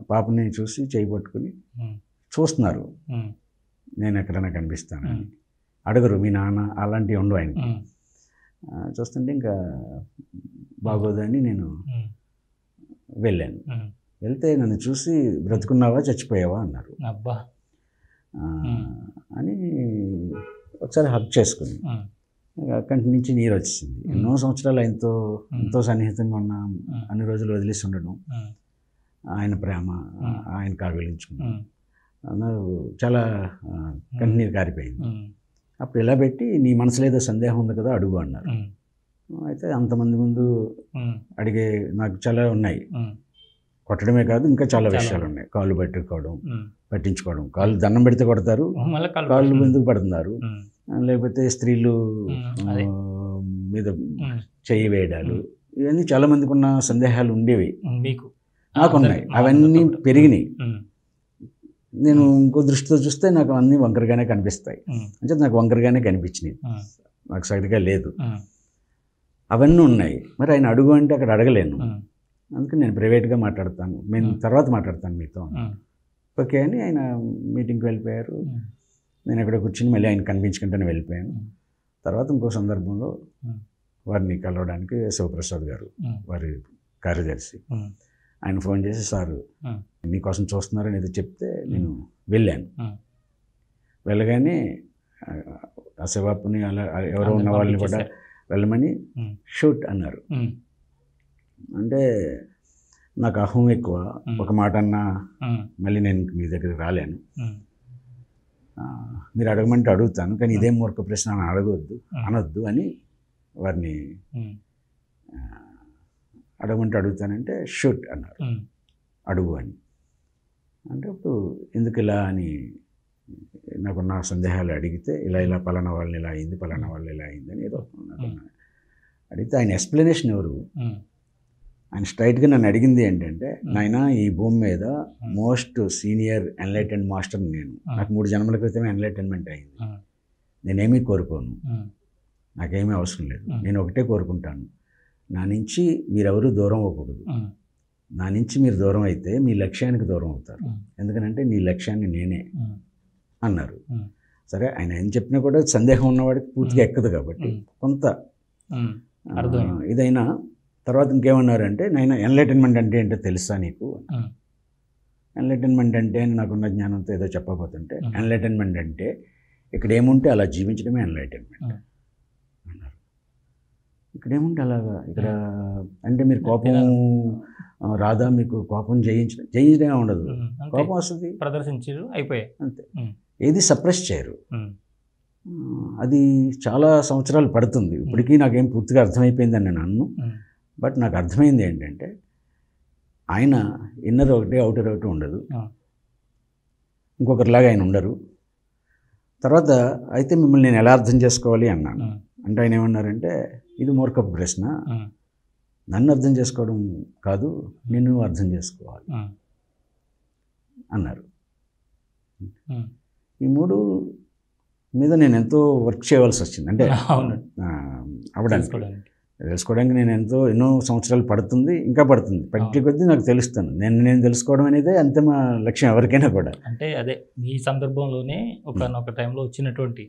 పాపని చూసి చేయి పట్టుకుని ఉమ్. చూస్తున్నారు. నేను ఎక్కడైనా కనిపిస్తాను. అడగరు మీ నాన్న అలాంటివి ఉండవు ఆయనకి ఉమ్. ఆ, చూస్తుంటే ఇంకా బాగోదని నేను. వెళ్ళాను. వెళ్తే నన్ను చూసి బ్రతుకున్నావా చచ్చిపోయావా అన్నారు అబ్బా. అని ఒకసారి హక్ చేసుకుని అక్కడి నుంచి నీరు వచ్చింది ఎన్నో సంవత్సరాలు ఆయనతో ఎంతో సన్నిహితంగా ఉన్నాం. అన్ని రోజులు వదిలేసి ఉండడం. ఆయన ప్రేమ. ఆయన కాగలించుకున్నాం. అన్నారు చాలా ఆ, కన్నీరు కారిపోయింది. అప్పుడు ఇలా పెట్టి నీ మనసులో ఏదో సందేహం ఉంది కదా అడుగు అన్నారు. అయితే అంతమంది ముందు. అడిగే నాకు చాలా ఉన్నాయి. కొట్టడమే కాదు ఇంకా చాలా విషయాలు ఉన్నాయి కాళ్ళు పట్టుకోవడం. పట్టించుకోవడం కాళ్ళు దండం పెడితే కొడతారు కాళ్ళు ఉమ్. ఎందుకు పడుతున్నారు. లేకపోతే స్త్రీలు మీద. చెయ్యి వేయడాలు ఇవన్నీ చాలా మందికి ఉన్న సందేహాలు ఉండేవి. మీకు నాకు ఉన్నాయి అందరి- అవన్నీ. పెరిగినాయి. నేను ఇంకో దృష్టితో చూస్తే నాకు అన్నీ వంకరగానే కనిపిస్తాయి. అంటే నాకు వంకరగానే కనిపించినాయి. నాకు సరిగా లేదు. అవన్నీ ఉన్నాయి మరి ఆయన అడుగు అంటే అక్కడ అడగలేను. అందుకని నేను ప్రైవేట్గా మాట్లాడతాను నేను. తర్వాత మాట్లాడతాను మీతో. ఓకే అని ఆయన మీటింగ్కి వెళ్ళిపోయారు. నేను అక్కడ కూర్చుని మళ్ళీ ఆయన కనిపించుకుంటూనే వెళ్ళిపోయాను. తర్వాత ఇంకో సందర్భంలో. వారిని కలవడానికి శివప్రసాద్ గారు. వారి కార్యదర్శి. ఆయన ఫోన్ చేసి సార్ మ్మ్. నీకోసం చూస్తున్నారని ఏదో చెప్తే నేను వెళ్ళాను. వెళ్ళగానే ఆ, శివాపుని అలా ఎవరో ఉన్న వాళ్ళని కూడా. వెళ్ళమని. షూట్ అన్నారు. అంటే నాకు అహం ఎక్కువ. ఒక మాట అన్నా. మళ్ళీ నేను మీ దగ్గరికి రాలేను మీరు అడగమంటే అడుగుతాను కానీ ఇదే మూర్ఖ ప్రశ్న అని అడగవద్దు మ్మ్. అనొద్దు అని వారిని అడగమంటే అడుగుతానంటే షూట్ అన్నారు. అడుగు అని. అంటే ఇప్పుడు ఎందుకు ఇలా అని నాకున్న సందేహాలు అడిగితే ఇలా ఇలా పలానా వాళ్ళని ఇలా అయింది పలానా వాళ్ళు ఇలా అయింది అని ఏదో అడిగితే ఆయన ఎక్స్ప్లెనేషన్ ఎవరు. ఆయన స్ట్రైట్గా నన్ను అడిగింది ఏంటంటే. నాయన ఈ భూమి మీద మోస్ట్ సీనియర్ ఎన్లైటెండ్ మాస్టర్ నేను. నాకు మూడు జన్మల క్రితమే ఎన్లైటెన్మెంట్ అయింది. నేనేమీ కోరుకోను. నాకేమీ అవసరం లేదు. నేను ఒకటే కోరుకుంటాను నా నుంచి మీరెవరూ దూరం అవ్వకూడదు. నా నుంచి మీరు దూరం అయితే మీ లక్ష్యానికి దూరం అవుతారు. ఎందుకనంటే నీ లక్ష్యాన్ని నేనే. అన్నారు. సరే ఆయన ఏం చెప్పినా కూడా సందేహం ఉన్నవాడికి పూర్తిగా. ఎక్కదు కాబట్టి. కొంత. ఇదైనా తర్వాత ఇంకేమన్నారంటే నేను ఎన్లైటన్మెంట్ అంటే ఏంటో తెలుసా నీకు. ఎన్లైటన్మెంట్ అంటే అని నాకున్న జ్ఞానంతో ఏదో చెప్పబోతుంటే. ఎన్లైటన్మెంట్ అంటే ఇక్కడ ఏముంటే అలా జీవించడమే ఎన్లైటన్మెంట్. అన్నారు. ఇక్కడ ఏముంటే అలాగా? ఇక్కడ అంటే మీరు కోపం రాదా మీకు కోపం జయించడం జయించడమే ఉండదు. కోపం వస్తుంది. ప్రదర్శించారు అయిపోయాయి అంతే. ఏది సప్రెస్ చేయరు. అది చాలా సంవత్సరాలు పడుతుంది. ఇప్పటికీ నాకేం పూర్తిగా అర్థమైపోయిందని నేను అన్ను. బట్ నాకు అర్థమైంది ఏంటంటే ఆయన ఇన్నర్ ఒకటి అవుటర్ ఒకటి ఉండదు. ఇంకొకరిలాగా ఆయన ఉండరు తర్వాత అయితే మిమ్మల్ని నేను ఎలా అర్థం చేసుకోవాలి అన్నాను. అంటే ఆయన ఏమన్నారంటే ఇది మూర్ఖపు ప్రశ్న. నన్ను అర్థం చేసుకోవడం కాదు నిన్ను అర్థం చేసుకోవాలి. అన్నారు. ఈ మూడు మీద నేను ఎంతో వర్క్ చేయవలసి వచ్చింది అంటే అవడానికి తెలుసుకోవడానికి నేను ఎంతో ఎన్నో సంవత్సరాలు పడుతుంది ఇంకా పడుతుంది. పట్టి కొద్దీ నాకు తెలుస్తాను నేను నేను తెలుసుకోవడం అనేది అంతిమ లక్ష్యం ఎవరికైనా కూడా. అంటే అదే ఈ సందర్భంలోనే ఒకనొక టైంలో వచ్చినటువంటి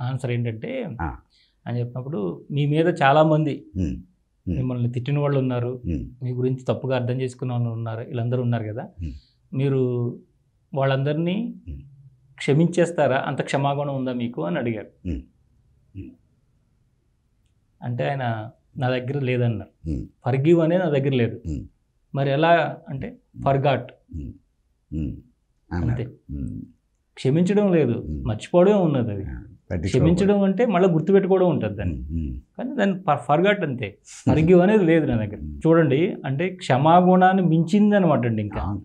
ఆన్సర్ ఏంటంటే. అని చెప్పినప్పుడు మీ మీద చాలా మంది ఉమ్, ఉమ్, మిమ్మల్ని తిట్టిన వాళ్ళు ఉన్నారు. మీ గురించి తప్పుగా అర్థం చేసుకున్న వాళ్ళు ఉన్నారు. వీళ్ళందరూ ఉన్నారు కదా. మీరు వాళ్ళందరినీ. క్షమించేస్తారా? అంత క్షమాగుణం ఉందా మీకు? అని అడిగారు. అంటే ఆయన నా దగ్గర లేదన్నారు. ఫర్గివ్ అనేది నా దగ్గర లేదు. మరి ఎలా అంటే ఫర్గాట్. అంతే. క్షమించడం లేదు. మర్చిపోవడమే ఉన్నది అది. క్షమించడం అంటే మళ్ళీ గుర్తుపెట్టుకోవడం ఉంటుంది దాన్ని. కానీ దాన్ని ఫర్గాట్ అంతే. ఫర్గివ్ అనేది లేదు నా దగ్గర. చూడండి అంటే క్షమాగుణాన్ని మించింది అనమాట అండి ఇంకా.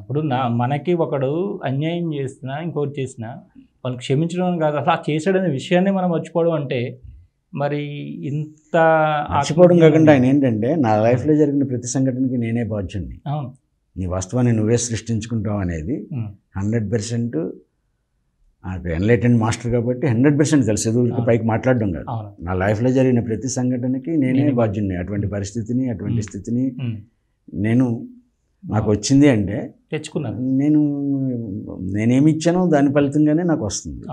ఇప్పుడు నా మనకి ఒకడు అన్యాయం చేసినా ఇంకోటి చేసినా వాళ్ళు క్షమించడం కాదు. అసలు ఆ చేసాడనే విషయాన్ని మనం మర్చిపోవడం అంటే మరి ఇంత మర్చిపోవడం కాకుండా ఆయన ఏంటంటే నా లైఫ్లో జరిగిన ప్రతి సంఘటనకి నేనే బాధ్యుణ్ణి. అవును. నీ వాస్తవాన్ని నువ్వే సృష్టించుకుంటావు అనేది హండ్రెడ్ పర్సెంట్ నాకు ఎన్లైటెండ్ మాస్టర్ కాబట్టి హండ్రెడ్ పర్సెంట్ తెలుసు. ఎదురుకి అవును. పైకి మాట్లాడడం కాదు. నా లైఫ్లో జరిగిన ప్రతి సంఘటనకి నేనే బాధ్యుని అటువంటి పరిస్థితిని అటువంటి. స్థితిని. నేను నాకు వచ్చింది అంటే తెచ్చుకున్నారు. నేను నేనేమి ఇచ్చానో దాని ఫలితంగానే నాకు వస్తుంది.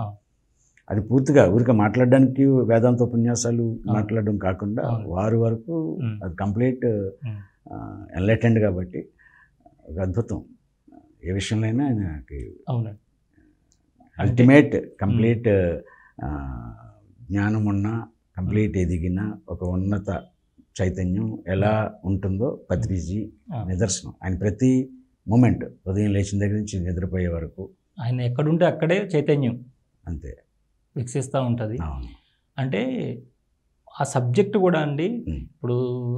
అది పూర్తిగా ఊరికే మాట్లాడడానికి వేదాంత ఉపన్యాసాలు మాట్లాడడం కాకుండా. వారి వరకు. అది కంప్లీట్. ఎన్లైటెండ్ కాబట్టి ఒక అద్భుతం. ఏ విషయంలో అయినా ఆయనకి అల్టిమేట్ కంప్లీట్ జ్ఞానం ఉన్న కంప్లీట్ ఎదిగిన ఒక ఉన్నత చైతన్యం ఎలా ఉంటుందో పత్రిజీ. నిదర్శనం. ఆయన ప్రతి మూమెంట్ ఉదయం లేచిన దగ్గర నుంచి నిద్రపోయే వరకు ఆయన ఎక్కడుంటే అక్కడే చైతన్యం. అంతే. వికసిస్తూ ఉంటుంది. అంటే ఆ సబ్జెక్ట్ కూడా అండి. ఇప్పుడు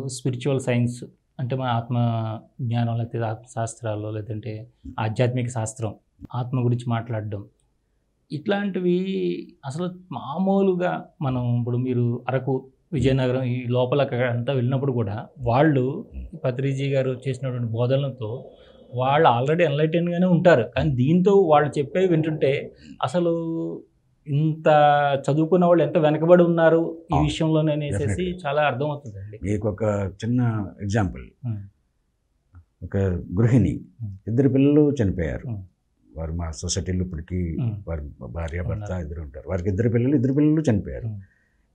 స్పిరిచువల్ సైన్స్ అంటే మన ఆత్మ జ్ఞానం లేకపోతే ఆత్మశాస్త్రాలు లేదంటే ఆధ్యాత్మిక శాస్త్రం ఆత్మ గురించి మాట్లాడడం ఇట్లాంటివి అసలు మామూలుగా మనం ఇప్పుడు మీరు అరకు విజయనగరం ఈ లోపల అంతా వెళ్ళినప్పుడు కూడా వాళ్ళు పత్రిజీ గారు చేసినటువంటి బోధనలతో వాళ్ళు ఆల్రెడీ ఎన్లైటెన్గానే ఉంటారు. కానీ దీంతో వాళ్ళు చెప్పేవి వింటుంటే అసలు ఇంత చదువుకున్న వాళ్ళు ఎంత వెనకబడి ఉన్నారు ఈ. విషయంలోనేసేసి. చాలా అర్థమవుతుందండి మీకు ఒక చిన్న ఎగ్జాంపుల్. ఒక గృహిణి. ఇద్దరు పిల్లలు చనిపోయారు. వారు మా సొసైటీలో ఇప్పటికీ. వారి భార్య భర్త. ఇద్దరు ఉంటారు వారికి ఇద్దరు పిల్లలు ఇద్దరు పిల్లలు చనిపోయారు.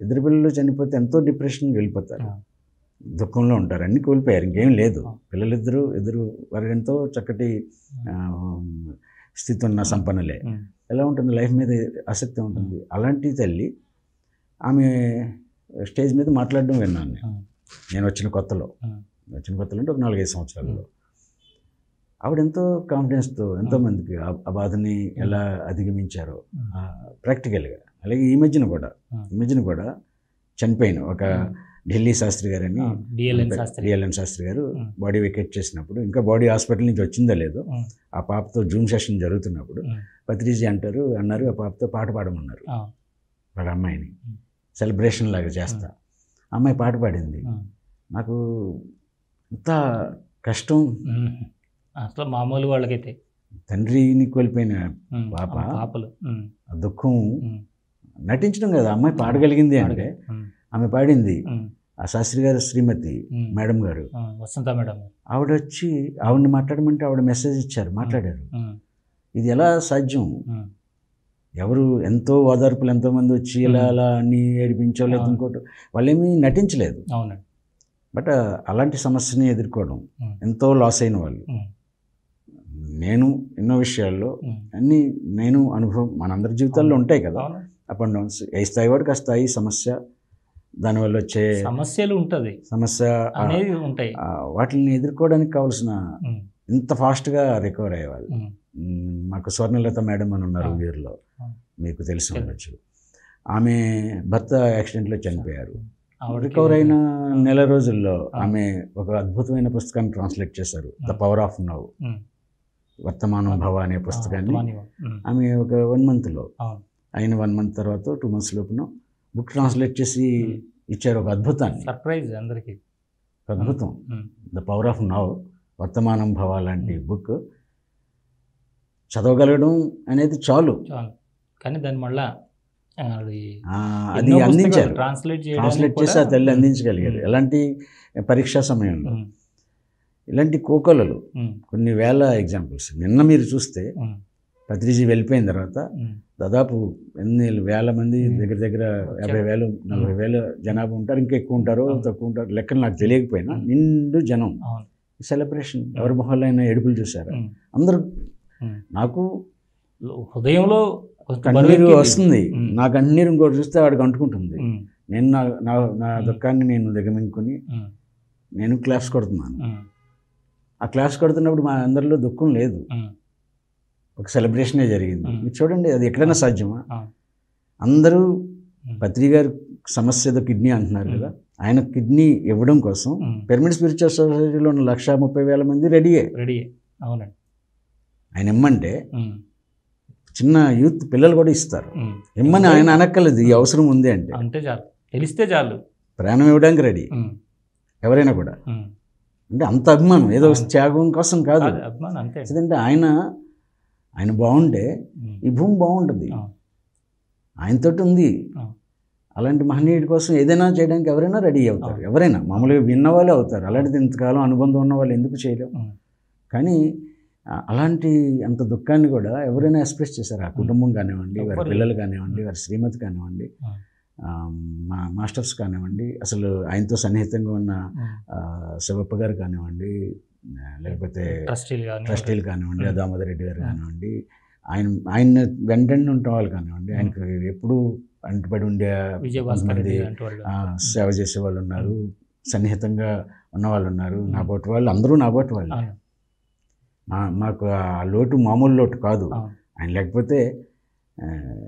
ఇద్దరు పిల్లలు చనిపోతే ఎంతో డిప్రెషన్కి వెళ్ళిపోతారు. దుఃఖంలో ఉంటారు అన్ని కోల్పోయారు ఇంకేం లేదు. పిల్లలిద్దరూ ఇద్దరు వారు ఎంతో చక్కటి స్థితి ఉన్న సంపన్నులే. ఎలా ఉంటుంది? లైఫ్ మీద ఆసక్తి ఉంటుంది. అలాంటి తల్లి ఆమె స్టేజ్ మీద మాట్లాడడం విన్నాను నేను. నేను వచ్చిన కొత్తలో. వచ్చిన కొత్తలో అంటే ఒక నాలుగైదు సంవత్సరాలలో. ఆవిడ ఎంతో కాన్ఫిడెన్స్తో ఎంతో మందికి ఆ- బాధని ఎలా అధిగమించారో. ప్రాక్టికల్గా అలాగే ఈ మధ్యన కూడా. ఈ మధ్యన కూడా చనిపోయిన ఒక ఢిల్లీ శాస్త్రి గారని డిఎల్ఎన్ శాస్త్రి గారు. బాడీ వెకేట్ చేసినప్పుడు ఇంకా బాడీ హాస్పిటల్ నుంచి వచ్చిందో లేదో. ఆ పాపతో జూమ్ సెషన్ జరుగుతున్నప్పుడు. పత్రిజీ అంటారు అన్నారు ఆ పాపతో పాట పాడమన్నారు. వాళ్ళ అమ్మాయిని. సెలబ్రేషన్ లాగా చేస్తా అమ్మాయి పాట పాడింది. నాకు ఇంత కష్టం. అసలు మామూలు వాళ్ళకైతే తండ్రిని కోల్పోయిన. పాప? దుఃఖం. నటించడం కదా అమ్మాయి పాడగలిగింది అంటే. ఆమె పాడింది. ఆ శాస్త్రి గారు శ్రీమతి. మేడం గారు వసంత మేడం ఆవిడ వచ్చి ఆవిడని మాట్లాడమంటే ఆవిడ మెసేజ్ ఇచ్చారు మాట్లాడారు. ఇది ఎలా సాధ్యం. ఎవరు ఎంతో ఓదార్పులు ఎంతోమంది వచ్చి ఇలా. అలా అన్ని ఏడిపించో లేదు అవును. ఇంకోటి వాళ్ళేమీ నటించలేదు అవునండి బట్ అలాంటి సమస్యని ఎదుర్కోవడం. ఎంతో లాస్ అయిన వాళ్ళు. నేను ఎన్నో విషయాల్లో. అన్నీ నేను అనుభవం మనందరి జీవితాల్లో ఉంటాయి కదా అప్ అండ్ డౌన్స్ ఏ స్థాయి వాడికి ఆ స్థాయి సమస్య దానివల్ల వచ్చే సమస్యలు ఉంటది సమస్య అనేది ఉంటాయి వాటిని ఎదుర్కోవడానికి కావాల్సిన. ఇంత ఫాస్ట్గా రికవర్ అయ్యేవాళ్ళు మాకు స్వర్ణలత మేడం అని ఉన్నారు ఆ. మీకు తెలిసి. ఉండొచ్చు ఆమె భర్త యాక్సిడెంట్లో చనిపోయారు రికవర్ అయిన నెల రోజుల్లో. ఆమె ఒక అద్భుతమైన పుస్తకాన్ని ట్రాన్స్లేట్ చేశారు ద. Power of now. వర్తమానం. భవ అనే పుస్తకాన్ని. ఆమె ఒక వన్ మంత్లో అయిన వన్ మంత్ తర్వాత టూ మంత్స్ లోపున బుక్ ట్రాన్స్లేట్ చేసి. ఇచ్చారు ఒక అద్భుతాన్ని. సర్ప్రైజ్ అందరికి. అద్భుతం. ద పవర్ ఆఫ్ నవ్ వర్తమానం భవ లాంటి. బుక్. చదవగలగడం అనేది చాలు. చాలు. కానీ దాని మళ్ళా అది అందించారు. ట్రాన్స్లేట్ ట్రాన్స్లేట్ చేసి ఆ తల్లి అందించగలిగారు. ఎలాంటి పరీక్షా సమయంలో. ఇలాంటి కోకొలలు. కొన్ని వేల ఎగ్జాంపుల్స్. నిన్న మీరు చూస్తే పత్రిజీ వెళ్ళిపోయిన తర్వాత దాదాపు ఎన్ని వేల మంది. దగ్గర దగ్గర. యాభై వేలు నలభై వేలు జనాభా ఉంటారు ఇంకా ఎక్కువ ఉంటారో. తక్కువ ఉంటారు లెక్కలు నాకు తెలియకపోయినా. నిండు జనం సెలబ్రేషన్ ఎవరి మొహాల్లో అయినా ఎడుపులు చూసారా ఉమ్. అందరూ. నాకు హృదయంలో కన్నీరు. వస్తుంది. నా కన్నీరు ఇంకోటి చూస్తే వాడికి అంటుకుంటుంది. నేను నా నా నా. దుఃఖాన్ని నేను దిగమింగుకొని. నేను క్లాప్స్ కొడుతున్నాను. ఆ క్లాప్స్ కొడుతున్నప్పుడు మా అందరిలో దుఃఖం లేదు. ఒక సెలబ్రేషనే జరిగింది. మీరు చూడండి అది ఎక్కడైనా సాధ్యమా. అందరూ. పత్రి గారి సమస్య ఏదో కిడ్నీ అంటున్నారు కదా ఆయన కిడ్నీ ఇవ్వడం కోసం. పిరమిడ్ స్పిరిచువల్ సొసైటీలో ఉన్న లక్ష ముప్పై వేల మంది రెడీయే రెడీ అవునండి ఆయన ఇమ్మంటే. చిన్న యూత్ పిల్లలు కూడా ఇస్తారు. ఇమ్మని ఆయన అనక్కలేదు ఈ అవసరం ఉంది అంటే అంతే చాలు తెలిస్తే చాలు ప్రాణం ఇవ్వడానికి రెడీ. ఎవరైనా కూడా. అంటే అంత అభిమానం ఏదో. త్యాగం కోసం కాదు అభిమానం అంతే ఎందుకంటే ఆయన ఆయన బాగుంటే. ఈ భూమి బాగుంటుంది. ఆయనతోటి ఉంది. అలాంటి మహనీయుడి కోసం ఏదైనా చేయడానికి ఎవరైనా రెడీ అవుతారు. ఎవరైనా మామూలుగా విన్న వాళ్ళే అవుతారు. అలాంటిది ఇంతకాలం అనుబంధం ఉన్న వాళ్ళు ఎందుకు చేయలేం? ఉమ్. కానీ అలాంటి అంత దుఃఖాన్ని కూడా ఎవరైనా ఎక్స్ప్రెస్ చేశారు. ఆ కుటుంబం కానివ్వండి వారి పిల్లలు కానివ్వండి వారి శ్రీమతి కానివ్వండి మా మాస్టర్స్ కానివ్వండి అసలు ఆయనతో సన్నిహితంగా ఉన్న శివప్ప గారు కానివ్వండి లేకపోతే ట్రస్టీలు కానీ ట్రస్టీలు కానివ్వండి. దామోదర్ రెడ్డి గారు. కానివ్వండి ఆయన ఆయన వెంటనే ఉంటే వాళ్ళు కానివ్వండి ఆయనకు ఎప్పుడు అంటుపడి ఉండే ఆ, సేవ చేసే వాళ్ళు ఉన్నారు సన్నిహితంగా ఉన్న వాళ్ళు ఉన్నారు నా బోటి వాళ్ళు అందరూ నా బోటి వాళ్ళు. మా మాకు ఆ లోటు మామూలు లోటు కాదు. ఆయన లేకపోతే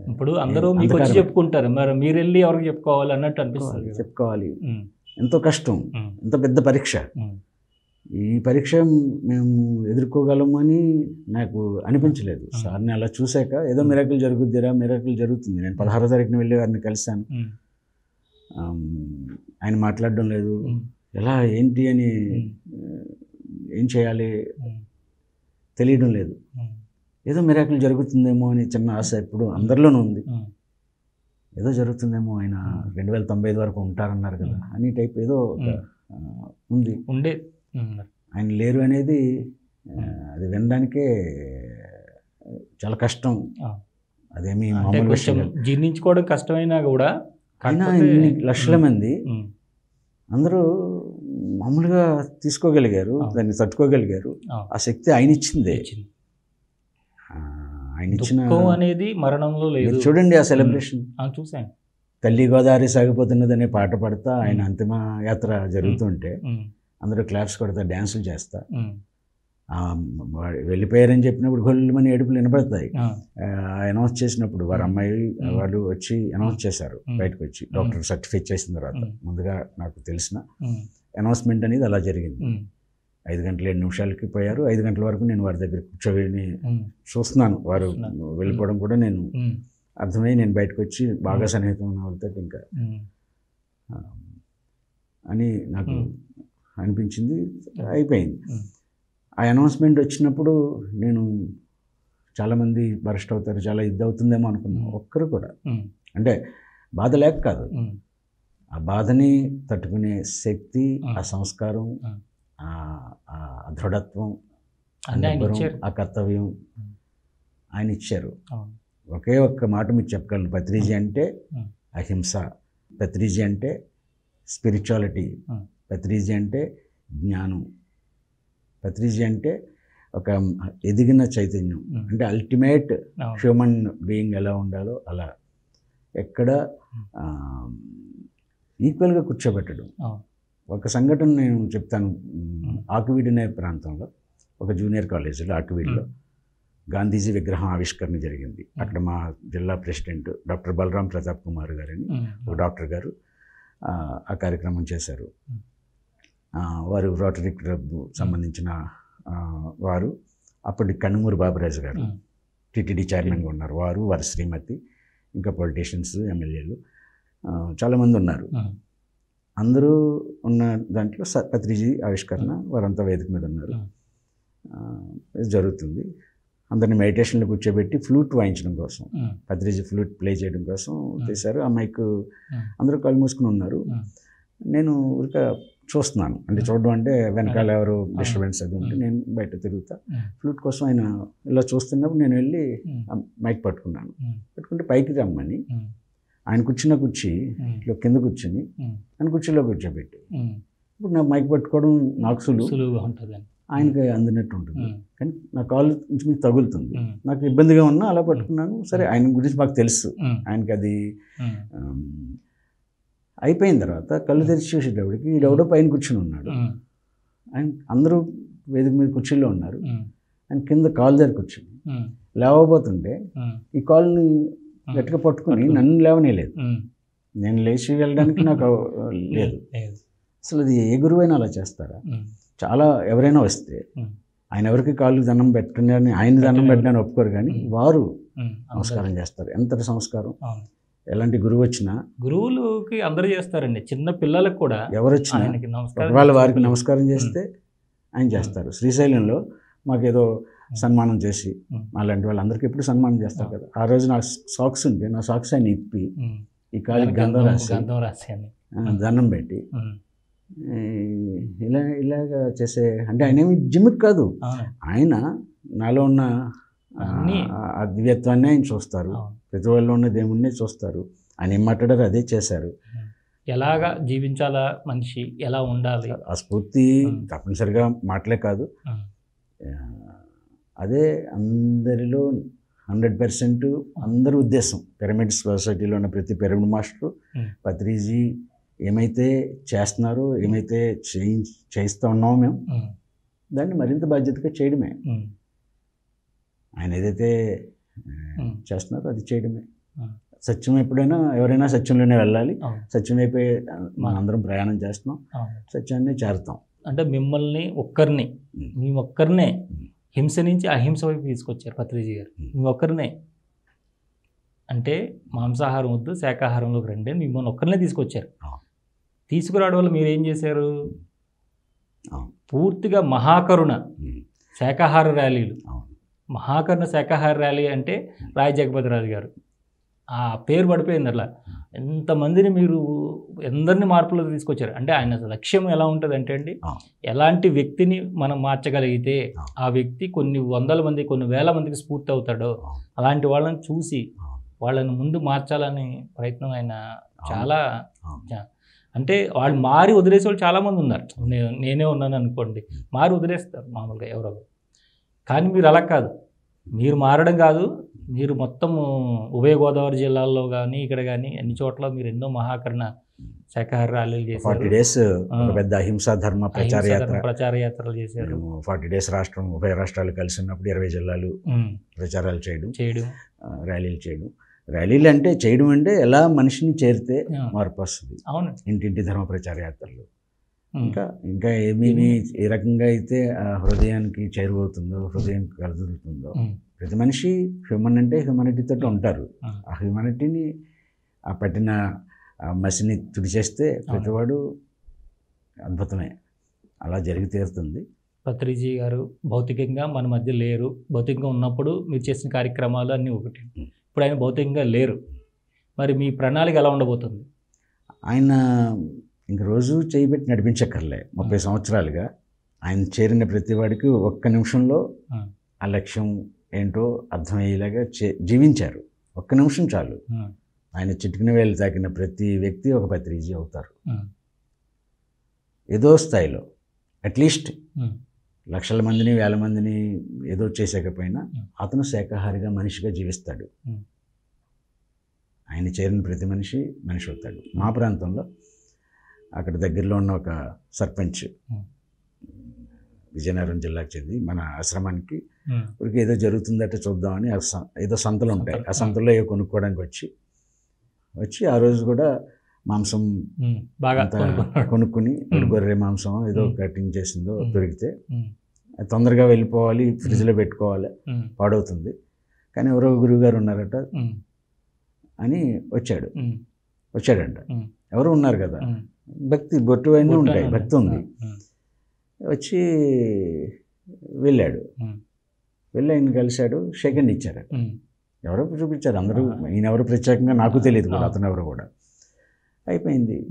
ఇప్పుడు అందరూ మీకు వచ్చి. చెప్పుకుంటారు మరి మీరు వెళ్ళి ఎవరికి చెప్పుకోవాలి అన్నట్టు అనిపిస్తుంది. చెప్పుకోవాలి. ఎంతో కష్టం. ఎంతో పెద్ద పరీక్ష. ఈ పరీక్ష మేము ఎదుర్కోగలము అని నాకు అనిపించలేదు. సార్ని అలా చూశాక ఏదో మిరాకిల్ జరుగుద్దిరా మిరాకిల్ జరుగుతుంది. నేను పదహారో తారీఖున వెళ్ళి వారిని కలిశాను. ఆయన మాట్లాడడం లేదు. ఎలా ఏంటి అని ఏం చేయాలి. తెలియడం లేదు. ఏదో మిరాకిల్ జరుగుతుందేమో అని చిన్న ఆశ ఇప్పుడు అందరిలోనూ ఉంది. ఏదో జరుగుతుందేమో ఆయన రెండు వేల తొంభై ఐదు వరకు ఉంటారన్నారు కదా అని టైప్ ఏదో ఉంది. ఉండే. ఆయన లేరు అనేది అది వినడానికే చాలా కష్టం. అదేమి. జీర్ణించుకోవడం కష్టమైనా కూడా ఇన్ని లక్షల మంది. అందరూ మామూలుగా తీసుకోగలిగారు. దాన్ని తట్టుకోగలిగారు ఆ. శక్తి ఆయన ఇచ్చిందే ఆయన ఇచ్చిన అనేది మరణంలో లేదు చూడండి ఆ సెలబ్రేషన్ ఆ, చూశాను తల్లి గోదావరి సాగిపోతున్నది అనే పాట పాడుతా ఆయన అంతిమ యాత్ర జరుగుతుంటే. అందరూ క్లాప్స్ కొడతా డ్యాన్సులు చేస్తా వెళ్ళిపోయారని చెప్పినప్పుడు గొల్లుమని ఏడుపులు వినపడతాయి. అనౌన్స్ చేసినప్పుడు వారి అమ్మాయి మ్మ్. వాళ్ళు వచ్చి అనౌన్స్ చేశారు. బయటకు వచ్చి డాక్టర్ సర్టిఫికేట్ చేసిన తర్వాత. ముందుగా నాకు తెలిసిన. అనౌన్స్మెంట్ అనేది అలా జరిగింది. ఐదు గంటల ఏడు నిమిషాలకి పోయారు ఐదు గంటల వరకు నేను వారి దగ్గర కూర్చొని. చూస్తున్నాను వారు. వెళ్ళిపోవడం కూడా నేను. అర్థమై నేను బయటకు వచ్చి బాగా సన్నిహితం ఉన్న వాళ్ళతో ఇంకా అని నాకు. అనిపించింది అయిపోయింది. ఆ అనౌన్స్మెంట్ వచ్చినప్పుడు నేను చాలామంది బరెస్ట్ అవుతారు చాలా ఇది అవుతుందేమో అనుకున్నాను. ఒక్కరు కూడా. అంటే బాధ లేక కాదు. ఆ బాధని తట్టుకునే శక్తి. ఆ సంస్కారం. ఆ- దృఢత్వం ఆ కర్తవ్యం. ఆయన ఇచ్చారు. ఒకే ఒక్క మాట మీకు చెప్పగలను పత్రిజీ అంటే. అహింస పత్రిజీ అంటే స్పిరిచువాలిటీ. పత్రిజీ అంటే జ్ఞానం. పత్రిజీ అంటే ఒక ఎదిగిన చైతన్యం. అంటే అల్టిమేట్. హ్యూమన్ బీయింగ్ ఎలా ఉండాలో అలా. ఎక్కడ ఈక్వల్గా కూర్చోబెట్టడం. ఒక సంఘటన నేను చెప్తాను. ఆకువీడు అనే ప్రాంతంలో ఒక జూనియర్ కాలేజీలో ఆకువీడులో గాంధీజీ విగ్రహం ఆవిష్కరణ జరిగింది. అక్కడ మా జిల్లా ప్రెసిడెంట్ డాక్టర్ బలరాం ప్రతాప్ కుమార్ గారని. ఒక డాక్టర్ గారు ఆ, కార్యక్రమం చేశారు. వారు రోటరీ క్లబ్ సంబంధించిన వారు. అప్పటి కనుమూరు బాబురాజు గారు. టీటీడీ చైర్మన్గా ఉన్నారు వారు వారి శ్రీమతి ఇంకా పొలిటీషియన్స్ ఎమ్మెల్యేలు చాలామంది ఉన్నారు. అందరూ ఉన్న దాంట్లో పత్రిజీ ఆవిష్కరణ వారంతా వేదిక మీద ఉన్నారు. జరుగుతుంది. అందరిని మెడిటేషన్లో కూర్చోబెట్టి ఫ్లూట్ వాయించడం కోసం. పత్రిజీ ఫ్లూట్ ప్లే చేయడం కోసం చేశారు ఆ మైక్. అందరూ కళ్ళు మూసుకుని ఉన్నారు. నేను ఊరిక చూస్తున్నాను అంటే చూడడం అంటే వెనకాల ఎవరు డిస్టర్బెన్స్ అది ఉంటే నేను బయట తిరుగుతా. ఫ్లూట్ కోసం ఆయన ఇలా చూస్తున్నప్పుడు నేను వెళ్ళి మైక్ పట్టుకున్నాను. పట్టుకుంటే పైకి రమ్మని. ఆయన కూర్చున్న కుర్చీ. ఇట్లా కింద కూర్చుని. ఆయన కుర్చీలో కూర్చోబెట్టి. ఇప్పుడు నా మైక్ పట్టుకోవడం నాకు సులువు ఆయనకి అందినట్టు ఉంటుంది. కానీ నా కాలు కొంచెం తగులుతుంది. నాకు ఇబ్బందిగా ఉన్నా అలా పట్టుకున్నాను సరే ఆయన గురించి మాకు తెలుసు. ఆయనకి అది అయిపోయిన తర్వాత కళ్ళు తెరిచి చూసేటప్పటికి ఈడెవడో పైన కూర్చుని ఉన్నాడు. ఆయన అందరూ వేదిక మీద కుర్చీలో ఉన్నారు. ఆయన కింద కాలు దగ్గర కూర్చుని. లేవబోతుంటే. ఈ కాలుని గట్టిగా పట్టుకుని నన్ను లేవనేలేదు. నేను లేచి వెళ్ళడానికి నాకు లేదు అసలు అది ఏ గురువైనా అలా చేస్తారా. చాలా ఎవరైనా వస్తే. ఆయన ఎవరికి కాళ్ళు దండం పెట్టని ఆయన దండం పెట్టని ఒప్పుకోరు కానీ వారు. నమస్కారం చేస్తారు ఎంతటి సంస్కారం. ఎలాంటి గురువు వచ్చినా గురువులకి అందరూ చేస్తారండి. చిన్న పిల్లలకు కూడా ఎవరు వచ్చినా ఒకవేళ వారికి నమస్కారం చేస్తే ఆయన చేస్తారు. శ్రీశైలంలో మాకేదో సన్మానం చేసి. అలాంటి వాళ్ళందరికీ ఎప్పుడు సన్మానం చేస్తారు కదా. ఆ రోజు నా సాక్స్ ఉంటే నా సాక్స్ ఆయన ఇప్పి. ఈ కాలికి గంధం రాసి గంధం రాసి దండం పెట్టి ఇలా ఇలాగ చేసే అంటే ఆయన ఏమి జిమ్కి కాదు ఆయన నాలో ఉన్న దివ్యత్వాన్ని ఆయన చూస్తారు. ప్రతి వాళ్ళు ఉన్న దేవుణ్ణి చూస్తారు. ఏం మాట్లాడారు అదే చేశారు. ఎలాగా జీవించాలా మనిషి? ఎలా ఉండాలి? ఆ స్ఫూర్తి. తప్పనిసరిగా మాటలే కాదు. అదే అందరిలో హండ్రెడ్ పర్సెంట్ అందరి ఉద్దేశం. పిరమిడ్ సొసైటీలో ఉన్న ప్రతి పిరమిడ్ మాస్టరు. పత్రిజీ ఏమైతే చేస్తున్నారో ఏమైతే చేయి చేయిస్తూ ఉన్నామో మేము. దాన్ని మరింత బాధ్యతగా చేయడమే. ఆయన ఏదైతే. చేస్తున్నారో అది చేయడమే. సత్యం ఎప్పుడైనా ఎవరైనా సత్యంలోనే వెళ్ళాలి సత్యం వైపే మనందరం ప్రయాణం చేస్తున్నాం సత్యాన్ని చేరుతాం అంటే మిమ్మల్ని ఒక్కరిని. మీ ఒక్కరినే. హింస నుంచి అహింస వైపు తీసుకొచ్చారు పత్రిజీ గారు. మీ ఒక్కరినే అంటే మాంసాహారం వద్దు శాకాహారంలోకి రండి మిమ్మల్ని ఒక్కరినే తీసుకొచ్చారు. తీసుకురావడం వల్ల మీరు ఏం చేశారు. పూర్తిగా మహాకరుణ. శాకాహార ర్యాలీలు మహాకరుణ శాకాహార ర్యాలీ అంటే రాయ్ జగపతిరాజు గారు ఆ పేరు పడిపోయింది అట్లా ఎంతమందిని మీరు ఎందరిని మార్పులు తీసుకొచ్చారు అంటే ఆయన లక్ష్యం ఎలా ఉంటుంది అంటే అండి. ఎలాంటి వ్యక్తిని మనం మార్చగలిగితే ఆ. వ్యక్తి కొన్ని వందల మంది కొన్ని వేల మందికి స్ఫూర్తి అవుతాడో. అలాంటి వాళ్ళని చూసి. వాళ్ళని ముందు మార్చాలని ప్రయత్నం ఆయన చాలా. అంటే వాళ్ళు మారి వదిలేసే వాళ్ళు చాలామంది ఉన్నారు నేనే ఉన్నాను అనుకోండి మారి వదిలేస్తారు మామూలుగా ఎవరో కానీ మీరు అలా కాదు మీరు మారడం కాదు మీరు మొత్తం ఉభయ గోదావరి జిల్లాల్లో కానీ ఇక్కడ కానీ అన్ని చోట్ల మీరు ఎన్నో మహాకరణ శాఖాహార ర్యాలీలు ఫార్టీ చేశారు డేస్ ఆ. ఒక పెద్ద అహింసా ధర్మ ప్రచార యాత్ర. ప్రచార యాత్రలు చేశారు. ఫార్టీ డేస్ రాష్ట్రం ఉభయ రాష్ట్రాలు కలిసి ఉన్నప్పుడు ఇరవై జిల్లాలు ప్రచారాలు చేయడం చేయడం. ర్యాలీలు చేయడం. ర్యాలీలు అంటే చేయడం అంటే ఎలా మనిషిని చేరితే మార్పు వస్తుంది. అవును. ఇంటింటి ధర్మ ప్రచార యాత్రలు. ఇంకా ఇంకా ఏమేమి ఏ రకంగా అయితే ఆ హృదయానికి చేరువవుతుందో హృదయం కదులుతుందో ఉమ్, ప్రతి మనిషి హ్యూమన్ అంటే హ్యూమానిటీతో ఉంటారు. ఆ. హ్యూమానిటీని ఆ పట్టిన మసిని తుడిచేస్తే ప్రతివాడు అద్భుతమే. అలా జరిగి తీరుతుంది. పత్రిజీ గారు భౌతికంగా మన మధ్య లేరు. భౌతికంగా ఉన్నప్పుడు మీరు చేసిన కార్యక్రమాలు అన్నీ ఒకటి. ఇప్పుడు ఆయన భౌతికంగా లేరు. మరి మీ ప్రణాళిక ఎలా ఉండబోతుంది? ఆయన ఇంక రోజు చేయబెట్టి నడిపించక్కర్లే. ముప్పై సంవత్సరాలుగా ఆయన చేరిన ప్రతి వాడికి ఒక్క నిమిషంలో ఆ. లక్ష్యం ఏంటో అర్థమయ్యేలాగా జీవించారు. ఒక్క నిమిషం చాలు. ఆయన చిటికిన వేలు తాకిన ప్రతి వ్యక్తి ఒక పత్రిజీ అవుతారు. ఏదో స్థాయిలో అట్లీస్ట్ లక్షల మందిని వేల మందిని ఏదో చేసేకపోయినా. అతను శాఖాహారిగా మనిషిగా జీవిస్తాడు. ఆయన చేరిన ప్రతి మనిషి మనిషి అవుతాడు. మా ప్రాంతంలో అక్కడ దగ్గరలో ఉన్న ఒక సర్పంచ్. విజయనగరం జిల్లాకు చెంది మన ఆశ్రమానికి ఊరికి ఏదో జరుగుతుందట చూద్దామని ఆ స- ఏదో సంతలు ఉంటాయి ఆ సంతలు. ఏవో కొనుక్కోవడానికి వచ్చి వచ్చి ఆ రోజు కూడా మాంసం బాగా. కొనుక్కుని. గొర్రె మాంసం ఏదో. కటింగ్ చేసిందో. దొరికితే తొందరగా వెళ్ళిపోవాలి ఫ్రిడ్జ్లో పెట్టుకోవాలి పాడవుతుంది కానీ ఎవరో గురువు గారు ఉన్నారట అని వచ్చాడు వచ్చాడంట ఎవరు ఉన్నారు కదా. భక్తి బొట్టు అన్నీ ఉంటాయి భక్తి ఉంది. వచ్చి వెళ్ళాడు. వెళ్ళి ఆయన కలిశాడు సెకండ్ ఇచ్చారు ఎవరో చూపించారు అందరూ ఈయన ఎవరు ప్రత్యేకంగా నాకు తెలియదు కూడా. అతను ఎవరు కూడా. అయిపోయింది.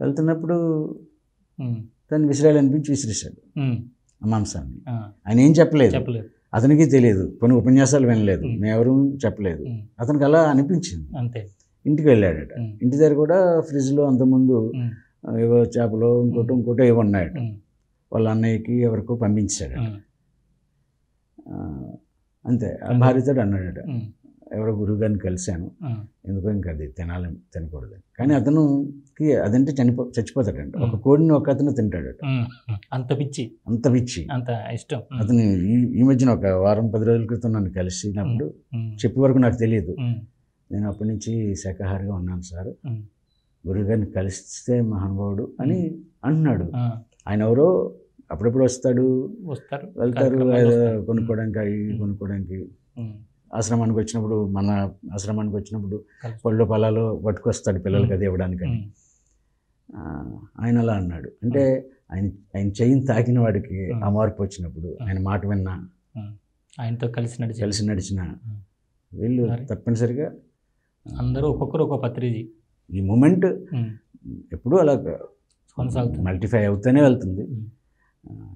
వెళ్తున్నప్పుడు తను విసిరాలనిపించి విసిరేశాడు. మాంసాన్ని. ఆయన ఏం చెప్పలేదు. అతనికి తెలియదు. కొన్ని ఉపన్యాసాలు వినలేదు. ఉమ్. మేమెవరూ చెప్పలేదు. అతనికి అలా అనిపించింది. అంతే. ఇంటికి వెళ్ళాడట ఇంటి దగ్గర కూడా ఫ్రిడ్జ్లో అంతకుముందు ఏవో చేపలు ఇంకోటి ఇంకోటి ఏవో ఉన్నాయట. వాళ్ళ అన్నయ్యకి ఎవరికో ఆ, అంతే. ఆ భార్యతో అన్నాడట. ఎవరో గురువుగారిని కలిశాను. ఉమ్, ఎందుకో ఇంకా అది తినాలి తినకూడదని కానీ అతనుకి అదంటే చనిపో చచ్చిపోతాడంట. ఒక కోడిని ఒక అతను తింటాడట. అంత పిచ్చి. అంత పిచ్చి. అంత ఇష్టం. అతను ఈ మధ్యన ఒక వారం పది రోజుల క్రితం నన్ను కలిసినప్పుడు చెప్పే వరకు నాకు తెలియదు. నేను అప్పటి నుంచి శాఖాహారిగా ఉన్నాను సార్. ఉమ్, గురువుగారిని కలిస్తే మహానుభావుడు అని అంటున్నాడు ఆ, ఆయన ఎవరో అప్పుడప్పుడు వస్తాడు? వస్తారు. వెళ్తారు. కొనుక్కోవడానికి అవి. కొనుక్కోవడానికి ఆశ్రమానికి వచ్చినప్పుడు మన ఆశ్రమానికి వచ్చినప్పుడు. పళ్ళు పొలాలు పట్టుకొస్తాడు పిల్లలకి అది ఇవ్వడానికి ఆయన అలా అన్నాడు. అంటే ఆయన ఆయన చెయ్యిని తాకిన వాడికి. ఆ మార్పు వచ్చినప్పుడు ఆయన మాట విన్నా. ఆయనతో కలిసి నడిచి కలిసి నడిచిన వీళ్ళు? తప్పనిసరిగా అందరూ ఒక్కొక్కరు ఒక పత్రిజీ ఈ మూమెంట్. ఎప్పుడూ అలా కొనసాగుతుంది మల్టిఫై అవుతూనే వెళ్తుంది.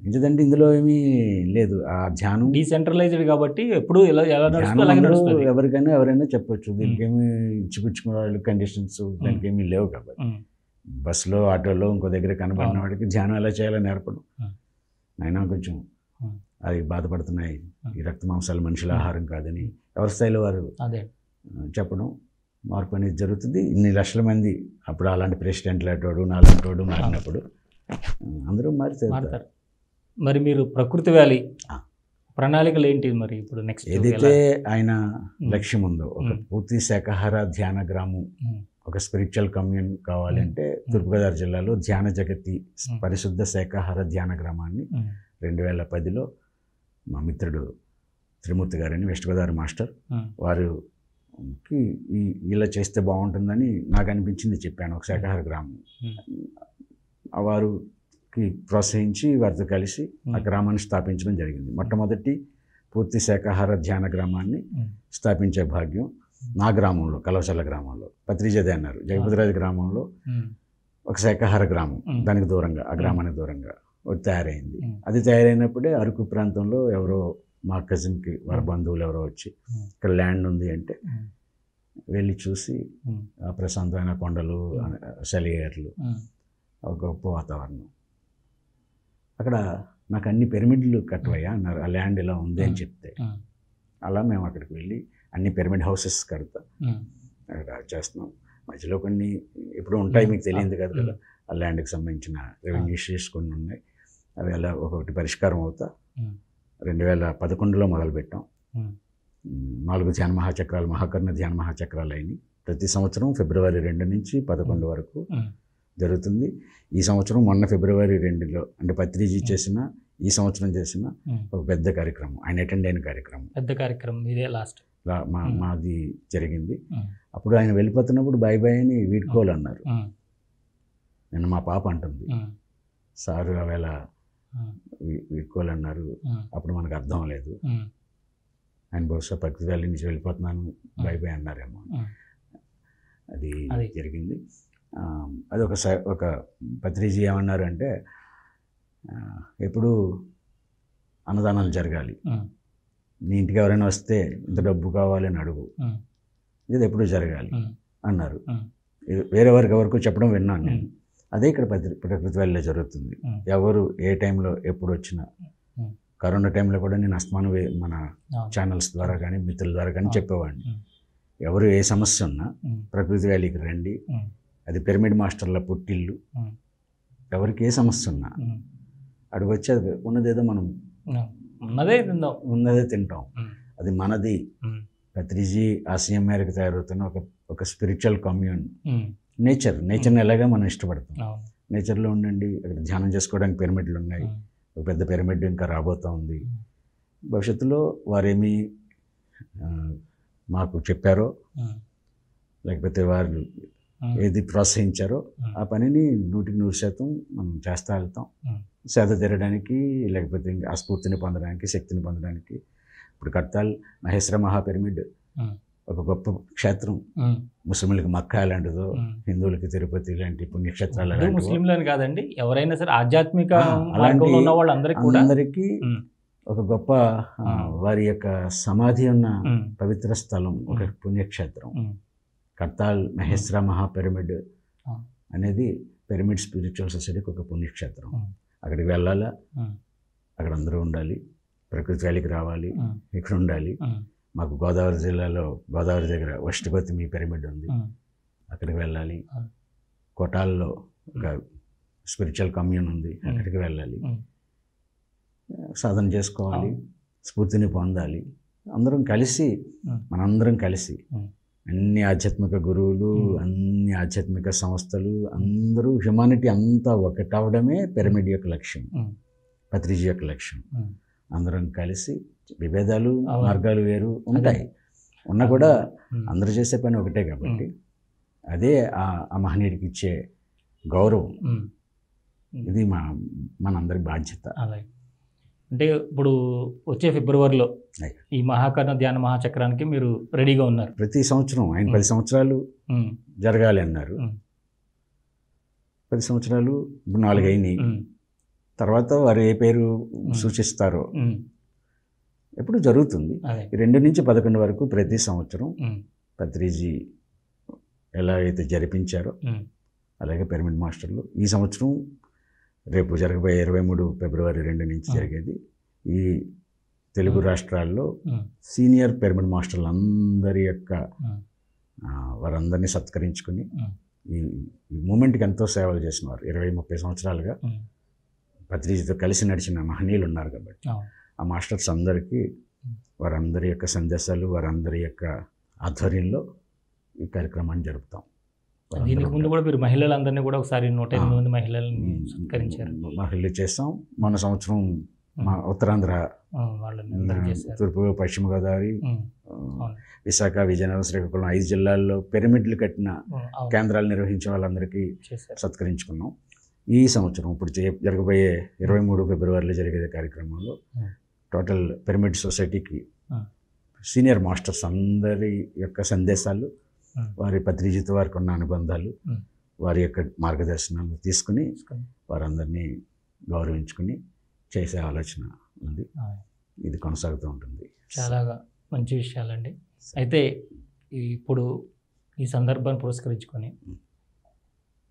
ఎందుకంటే ఇందులో ఏమీ లేదు ఆ ధ్యానం డీసెంట్రలైజ్డ్ కాబట్టి ఎప్పుడు ఎలా ఎలా ఎవరికైనా ఎవరైనా చెప్పొచ్చు దీనికి ఏమి ఇచ్చిపుచ్చుకునే వాళ్ళు కండిషన్స్ దానికి ఏమీ లేవు కాబట్టి. బస్సులో ఆటోలో ఇంకో దగ్గర కనబడిన. వాడికి ధ్యానం ఎలా చేయాలో నేర్పడం. అయినా కొంచెం. అవి బాధపడుతున్నాయి. ఈ రక్త మాంసాలు మనుషుల. ఆహారం కాదని ఎవరి స్థాయిలో వారు చెప్పడం మార్పు అనేది జరుగుతుంది ఇన్ని లక్షల మంది అప్పుడు అలాంటి ప్రెసిడెంట్ లాంటివాడు నాలాంటివాడు మారినప్పుడు అందరూ మారితే మారుతారు మరి మీరు ప్రకృతి వ్యాలీ. ప్రణాళికలు ఏంటి మరి ఇప్పుడు నెక్స్ట్ ఏదైతే ఆయన. లక్ష్యం ఉందో ఒక. పూర్తి శాకాహార ధ్యాన గ్రామం ఒక స్పిరిచువల్ కమ్యూన్ కావాలంటే తూర్పుగోదావరి జిల్లాలో ధ్యాన జగతి. పరిశుద్ధ శాకాహార ధ్యాన గ్రామాన్ని రెండు వేల పదిలో మా మిత్రుడు త్రిమూర్తి గారని వెస్ట్ గోదావరి మాస్టర్ వారుకి ఈ ఇలా చేస్తే బాగుంటుందని నాకు అనిపించింది చెప్పాను ఒక శాకాహార గ్రామం. వారికి ప్రోత్సహించి వారితో కలిసి ఆ గ్రామాన్ని స్థాపించడం జరిగింది. మొట్టమొదటి పూర్తి శాకాహార ధ్యాన గ్రామాన్ని స్థాపించే భాగ్యం నా గ్రామంలో కలవచల్ల గ్రామంలో. పత్రిజదే అన్నారు. జగపతిరాజు గ్రామంలో ఒక శాకాహార గ్రామం. దానికి దూరంగా ఆ గ్రామానికి దూరంగా. తయారైంది. అది తయారైనప్పుడే అరకు ప్రాంతంలో ఎవరో మా కజిన్కి వారి. బంధువులు ఎవరో వచ్చి. ఇక్కడ ల్యాండ్ ఉంది అంటే వెళ్ళి చూసి ప్రశాంతమైన కొండలు. సెలయేర్లు ఒక గొప్ప వాతావరణం. అక్కడ నాకు అన్ని పిరమిడ్లు కట్టవయ్యా అన్నారు. ఆ ల్యాండ్ ఇలా ఉంది అని. చెప్తే. అలా మేము అక్కడికి వెళ్ళి అన్ని పిరమిడ్ హౌసెస్ కడతా. చేస్తున్నాం. మధ్యలో కొన్ని ఎప్పుడు ఉంటాయి మీకు తెలియదు కదా. కదా ఆ ల్యాండ్కి సంబంధించిన రెవెన్యూ ఇష్యూస్ కొన్ని ఉన్నాయి. అవి అలా ఒక్కొక్కటి పరిష్కారం అవుతా. రెండు వేల పదకొండులో మొదలుపెట్టాం. నాలుగు ధ్యాన మహాచక్రాలు మహాకర్ణ ధ్యాన మహాచక్రాలు అయినాయి. ప్రతి సంవత్సరం ఫిబ్రవరి రెండు నుంచి పదకొండు వరకు జరుగుతుంది. ఈ సంవత్సరం మొన్న ఫిబ్రవరి రెండులో అంటే పత్రిజీ చేసిన ఈ సంవత్సరం చేసిన. ఒక పెద్ద కార్యక్రమం ఆయన అటెండ్ అయిన కార్యక్రమం. పెద్ద కార్యక్రమం ఇదే లాస్ట్. మా. మాది జరిగింది. అప్పుడు ఆయన వెళ్ళిపోతున్నప్పుడు బాయ్ బాయ్ అని వీడ్కోలు అన్నారు. మా పాప అంటుంది. సారు అవేళ ఉమ్, వీ- వీడ్కోలు అన్నారు అప్పుడు మనకు అర్థం లేదు. ఆయన బహుశా ప్రకృతి వ్యాలీ నుంచి వెళ్ళిపోతున్నాను బాయ్ అన్నారేమో. అది. జరిగింది. అది ఒక ఒక పత్రిజీ ఏమన్నారు అంటే ఆ, ఎప్పుడు అన్నదానాలు జరగాలి. నీ ఇంటికి ఎవరైనా వస్తే ఇంత డబ్బు కావాలని అడుగు. ఉమ్, ఇది ఎప్పుడు జరగాలి అన్నారు. వేరే వారికి ఎవరికో చెప్పడం విన్నాను నేను. అదే ఇక్కడ ప్రతి ప్రకృతి వ్యాలీలో జరుగుతుంది. ఎవరు ఏ టైంలో ఎప్పుడు వచ్చినా. కరోనా టైంలో కూడా నేను అస్తమానం వే- మన. ఛానల్స్ ద్వారా కానీ మిత్రుల ద్వారా కానీ. చెప్పేవాడిని. ఎవరు ఏ సమస్య ఉన్నా ప్రకృతి వ్యాలీకి రండి అది పిరమిడ్ మాస్టర్ల పుట్టిల్లు ఎవరికి ఏ సమస్య ఉన్నా. అక్కడికి వచ్చి అది ఉన్నదేదో మనం. ఉన్నదే తిందాం ఉన్నదే తింటాం అది మనది పత్రిజీ ఆశయం మేరకు తయారవుతున్న ఒక ఒక స్పిరిచువల్ కమ్యూన్. నేచర్ నేచర్ని ఎలాగా మనం ఇష్టపడతాం. నేచర్లో ఉండండి అక్కడ ధ్యానం చేసుకోవడానికి పిరమిడ్లు ఉన్నాయి ఒక పెద్ద పిరమిడ్ ఇంకా రాబోతూ ఉంది. భవిష్యత్తులో వారేమి మాకు చెప్పారో లేకపోతే వారు ఏది ప్రోత్సహించారో. ఆ పనిని నూటికి నూరు శాతం మనం చేస్తా వెళ్తాం. సేద తీరడానికి లేకపోతే ఇంకా ఆ స్ఫూర్తిని పొందడానికి శక్తిని పొందడానికి ఇప్పుడు కట్టాల్ మహేశ్వర మహాపిరమిడ్. ఒక గొప్ప క్షేత్రం. ముస్లింలకు మక్కా లాంటిదో. హిందువులకి తిరుపతి లాంటి పుణ్యక్షేత్రాలు ముస్లింలని కాదండి. ఎవరైనా సరే ఆధ్యాత్మిక అలాంటి ఉన్న వాళ్ళందరికీ కూడా. అందరికీ ఒక గొప్ప. వారి యొక్క సమాధి ఉన్న పవిత్ర స్థలం ఒక. పుణ్యక్షేత్రం. కర్తాల్ మహేశ్వర మహాపిరమిడ్. అనేది పిరమిడ్ స్పిరిచువల్ సొసైటీకి ఒక పుణ్యక్షేత్రం. అక్కడికి వెళ్ళాలా? అక్కడ అందరూ ఉండాలి. ప్రకృతి వ్యాలీకి రావాలి. ఇక్కడ ఉండాలి. మాకు గోదావరి జిల్లాలో గోదావరి దగ్గర వష్టిపతి మీ పిరమిడ్ ఉంది అక్కడికి వెళ్ళాలి. కోటాల్లో ఒక స్పిరిచువల్ కమ్యూన్ ఉంది అక్కడికి వెళ్ళాలి. సాధన చేసుకోవాలి. స్ఫూర్తిని పొందాలి అందరం కలిసి. మనందరం కలిసి. అన్ని ఆధ్యాత్మిక గురువులు. అన్ని ఆధ్యాత్మిక సంస్థలు అందరూ హ్యుమానిటీ అంతా ఒకటవడమే పిరమిడ్ యొక్క లక్ష్యం పత్రిజీ యొక్క లక్ష్యం. అందరం కలిసి విభేదాలు. మార్గాలు వేరు ఉంటాయి. ఉన్నా కూడా అందరూ చేసే పని ఒకటే కాబట్టి అదే ఆ మహనీయుడికి ఇచ్చే గౌరవం. ఇది మా మనందరి బాధ్యత. అలాగే. అంటే ఇప్పుడు వచ్చే ఫిబ్రవరిలో. ఈ మహాకర్ణ ధ్యాన మహాచక్రానికి మీరు రెడీగా ఉన్నారు. ప్రతి సంవత్సరం ఆయన. పది సంవత్సరాలు జరగాలి అన్నారు. పది సంవత్సరాలు ఇప్పుడు నాలుగు అయినాయి ఉమ్, తర్వాత వారు ఏ పేరు సూచిస్తారో ఎప్పుడు జరుగుతుంది. రెండు నుంచి పదకొండు వరకు ప్రతి సంవత్సరం పత్రిజీ ఎలా అయితే జరిపించారో అలాగే పిరమిడ్ మాస్టర్లు. ఈ సంవత్సరం రేపు జరగబోయే ఇరవై మూడు ఫిబ్రవరి రెండు నుంచి. జరిగేది. ఈ తెలుగు. రాష్ట్రాల్లో సీనియర్ పిరమిడ్ మాస్టర్లు అందరి యొక్క వారందరినీ సత్కరించుకుని ఈ ఈ మూమెంట్కి ఎంతో సేవలు చేసిన వారు ఇరవై ముప్పై సంవత్సరాలుగా పత్రిజీతో కలిసి నడిచిన మహనీయులు ఉన్నారు కాబట్టి. ఆ మాస్టర్స్ అందరికీ వారందరి యొక్క సందేశాలు వారందరి యొక్క ఆధ్వర్యంలో ఈ కార్యక్రమాన్ని జరుపుతాం. దీనికి ముందు కూడా మీరు మహిళలందరినీ కూడా ఒకసారి నూట ఎనిమిది. మంది మహిళల్ని సత్కరించారు. మహిళలు చేస్తాం మన సంవత్సరం మా ఉత్తరాంధ్ర తూర్పు పశ్చిమ గోదావరి. విశాఖ విజయనగరం శ్రీకాకుళం ఐదు జిల్లాల్లో పిరమిడ్లు కట్టిన కేంద్రాలు నిర్వహించే వాళ్ళందరికీ సత్కరించుకున్నాం. ఈ సంవత్సరం ఇప్పుడు జరగబోయే ఇరవై మూడు ఫిబ్రవరిలో జరిగే కార్యక్రమంలో. టోటల్ పిరమిడ్ సొసైటీకి. సీనియర్ మాస్టర్స్ అందరి యొక్క సందేశాలు. వారి పత్రిజిత వారికి ఉన్న అనుబంధాలు. వారి యొక్క మార్గదర్శనాలు తీసుకుని వారందరినీ గౌరవించుకుని చేసే ఆలోచన ఉంది ఇది కొనసాగుతూ ఉంటుంది చాలా మంచి విషయాలండి అయితే ఇప్పుడు ఈ సందర్భాన్ని పురస్కరించుకొని.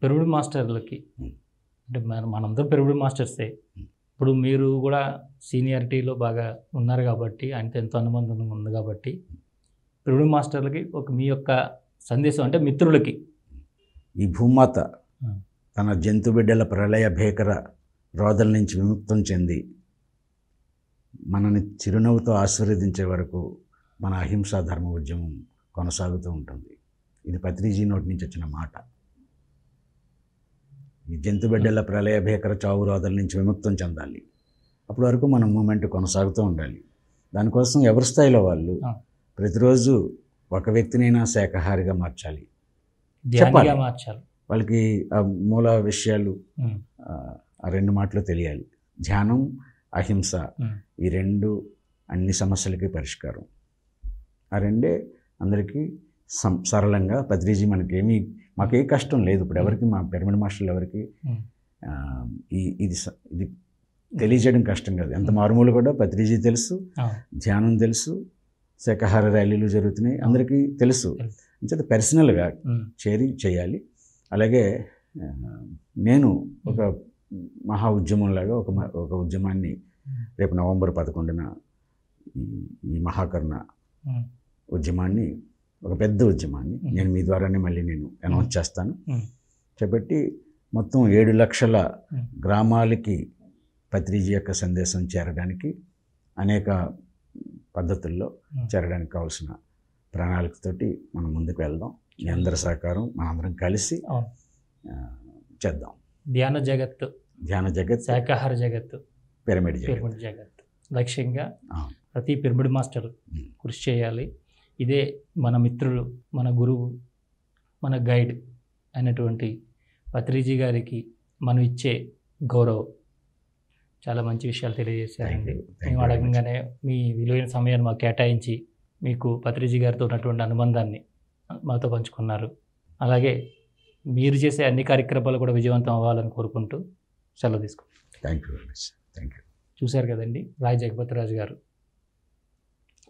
పెరుగుడు మాస్టర్లకి. అంటే మన మనందరం పెరుగుడు మాస్టర్సే. ఇప్పుడు మీరు కూడా సీనియారిటీలో బాగా ఉన్నారు కాబట్టి ఆయనతో ఎంతో అనుబంధం ఉంది కాబట్టి పెరుగుడు మాస్టర్లకి ఒక మీ యొక్క సందేశం అంటే మిత్రులకి. ఈ భూమాత. తన జంతు బిడ్డల ప్రళయ భేకర రోదల నుంచి విముక్తం చెంది మనని చిరునవ్వుతో ఆశీర్వదించే వరకు మన అహింసా ధర్మ ఉద్యమం కొనసాగుతూ ఉంటుంది. ఇది పత్రిజీ నోటి నుంచి వచ్చిన మాట. జంతు బిడ్డల ప్రళయ భేకర చావు రోదల నుంచి విముక్తం చెందాలి. అప్పటి వరకు మన మూమెంట్ కొనసాగుతూ ఉండాలి. దానికోసం ఎవరి స్థాయిలో వాళ్ళు. ప్రతిరోజు ఒక వ్యక్తినైనా శాఖాహారిగా మార్చాలి. చెప్పాలి. మార్చాలి. వాళ్ళకి ఆ మూల విషయాలు ఆ, రెండు మాటలు తెలియాలి. ధ్యానం అహింస ఈ రెండు అన్ని సమస్యలకి పరిష్కారం. ఆ రెండే అందరికీ సం సరళంగా పత్రిజీ మనకేమీ మాకే కష్టం లేదు. ఇప్పుడు ఎవరికి మా పిరమిడ్ మాస్టర్లు ఎవరికి ఆ, ఈ ఇది ఇది తెలియజేయడం కష్టం కాదు. ఎంత మారుమూలు కూడా పత్రిజీ తెలుసు ధ్యానం తెలుసు శాఖాహార ర్యాలీలు జరుగుతున్నాయి అందరికీ తెలుసు. అంచేత పర్సనల్గా చేరి చేయాలి. అలాగే నేను ఒక మహా ఉద్యమంలాగా ఒక ఒక ఉద్యమాన్ని రేపు నవంబర్ పదకొండున ఈ మహాకర్ణ ఉద్యమాన్ని ఒక పెద్ద ఉద్యమాన్ని. నేను మీ ద్వారానే మళ్ళీ నేను అనౌన్స్ చేస్తాను. చేపట్టి మొత్తం ఏడు లక్షల. గ్రామాలకి పత్రిజీ యొక్క సందేశం చేరడానికి అనేక పద్ధతుల్లో. చేరడానికి కావాల్సిన ప్రణాళికతోటి మనం ముందుకు వెళ్దాం. మీ అందరి సహకారం మనందరం కలిసి చేద్దాం. ధ్యాన జగత్తు. ధ్యాన జగత్ శాకాహార జగత్తు. పిరమిడ్ జగత్ పిరమిడ్ జగత్ లక్ష్యంగా. ప్రతి పిరమిడ్ మాస్టర్. కృషి చేయాలి. ఇదే మన మిత్రులు మన గురువు మన గైడ్ అయినటువంటి పత్రిజీ గారికి మనం ఇచ్చే గౌరవం. చాలా మంచి విషయాలు తెలియజేశారండి మేము. అడగంగానే మీ విలువైన సమయాన్ని మాకు కేటాయించి మీకు పత్రిజీ గారితో ఉన్నటువంటి అనుబంధాన్ని మాతో పంచుకున్నారు. అలాగే మీరు చేసే అన్ని కార్యక్రమాలు కూడా విజయవంతం అవ్వాలని కోరుకుంటూ సెలవు తీసుకుంటాం thank you very much thank you చూశారు కదండి రాయ్ జగపతిరాజు గారు.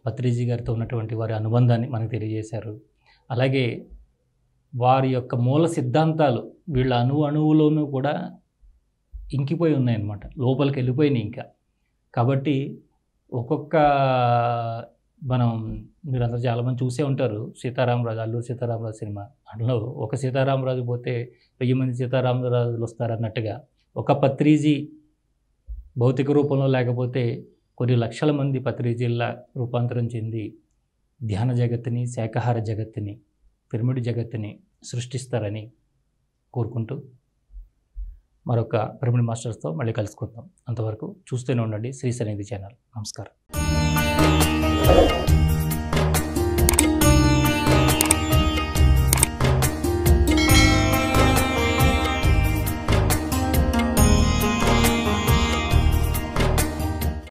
పత్రిజీ గారితో ఉన్నటువంటి వారి అనుబంధాన్ని మనకు తెలియజేశారు. అలాగే వారి యొక్క మూల సిద్ధాంతాలు వీళ్ళ అణు అణువులోనూ కూడా ఇంకిపోయి ఉన్నాయన్నమాట. లోపలికి వెళ్ళిపోయినాయి ఇంకా. కాబట్టి ఒక్కొక్క మనం మీరందరూ చాలామంది చూసే ఉంటారు సీతారామరాజు అల్లూరు సీతారామరాజు సినిమా. అందులో ఒక సీతారామరాజు పోతే వెయ్యి మంది సీతారామరాజులు వస్తారు అన్నట్టుగా ఒక పత్రిజీ భౌతిక రూపంలో లేకపోతే కొన్ని లక్షల మంది పత్రిజీల్లా రూపాంతరం చెంది ధ్యాన జగత్తుని శాకాహార జగత్తుని పిరమిడ్ జగత్తుని సృష్టిస్తారని కోరుకుంటూ మరొక పిరమిడ్ మాస్టర్స్తో మళ్ళీ కలుసుకుందాం. అంతవరకు చూస్తూనే ఉండండి శ్రీ సన్నిధి ఛానల్. నమస్కారం.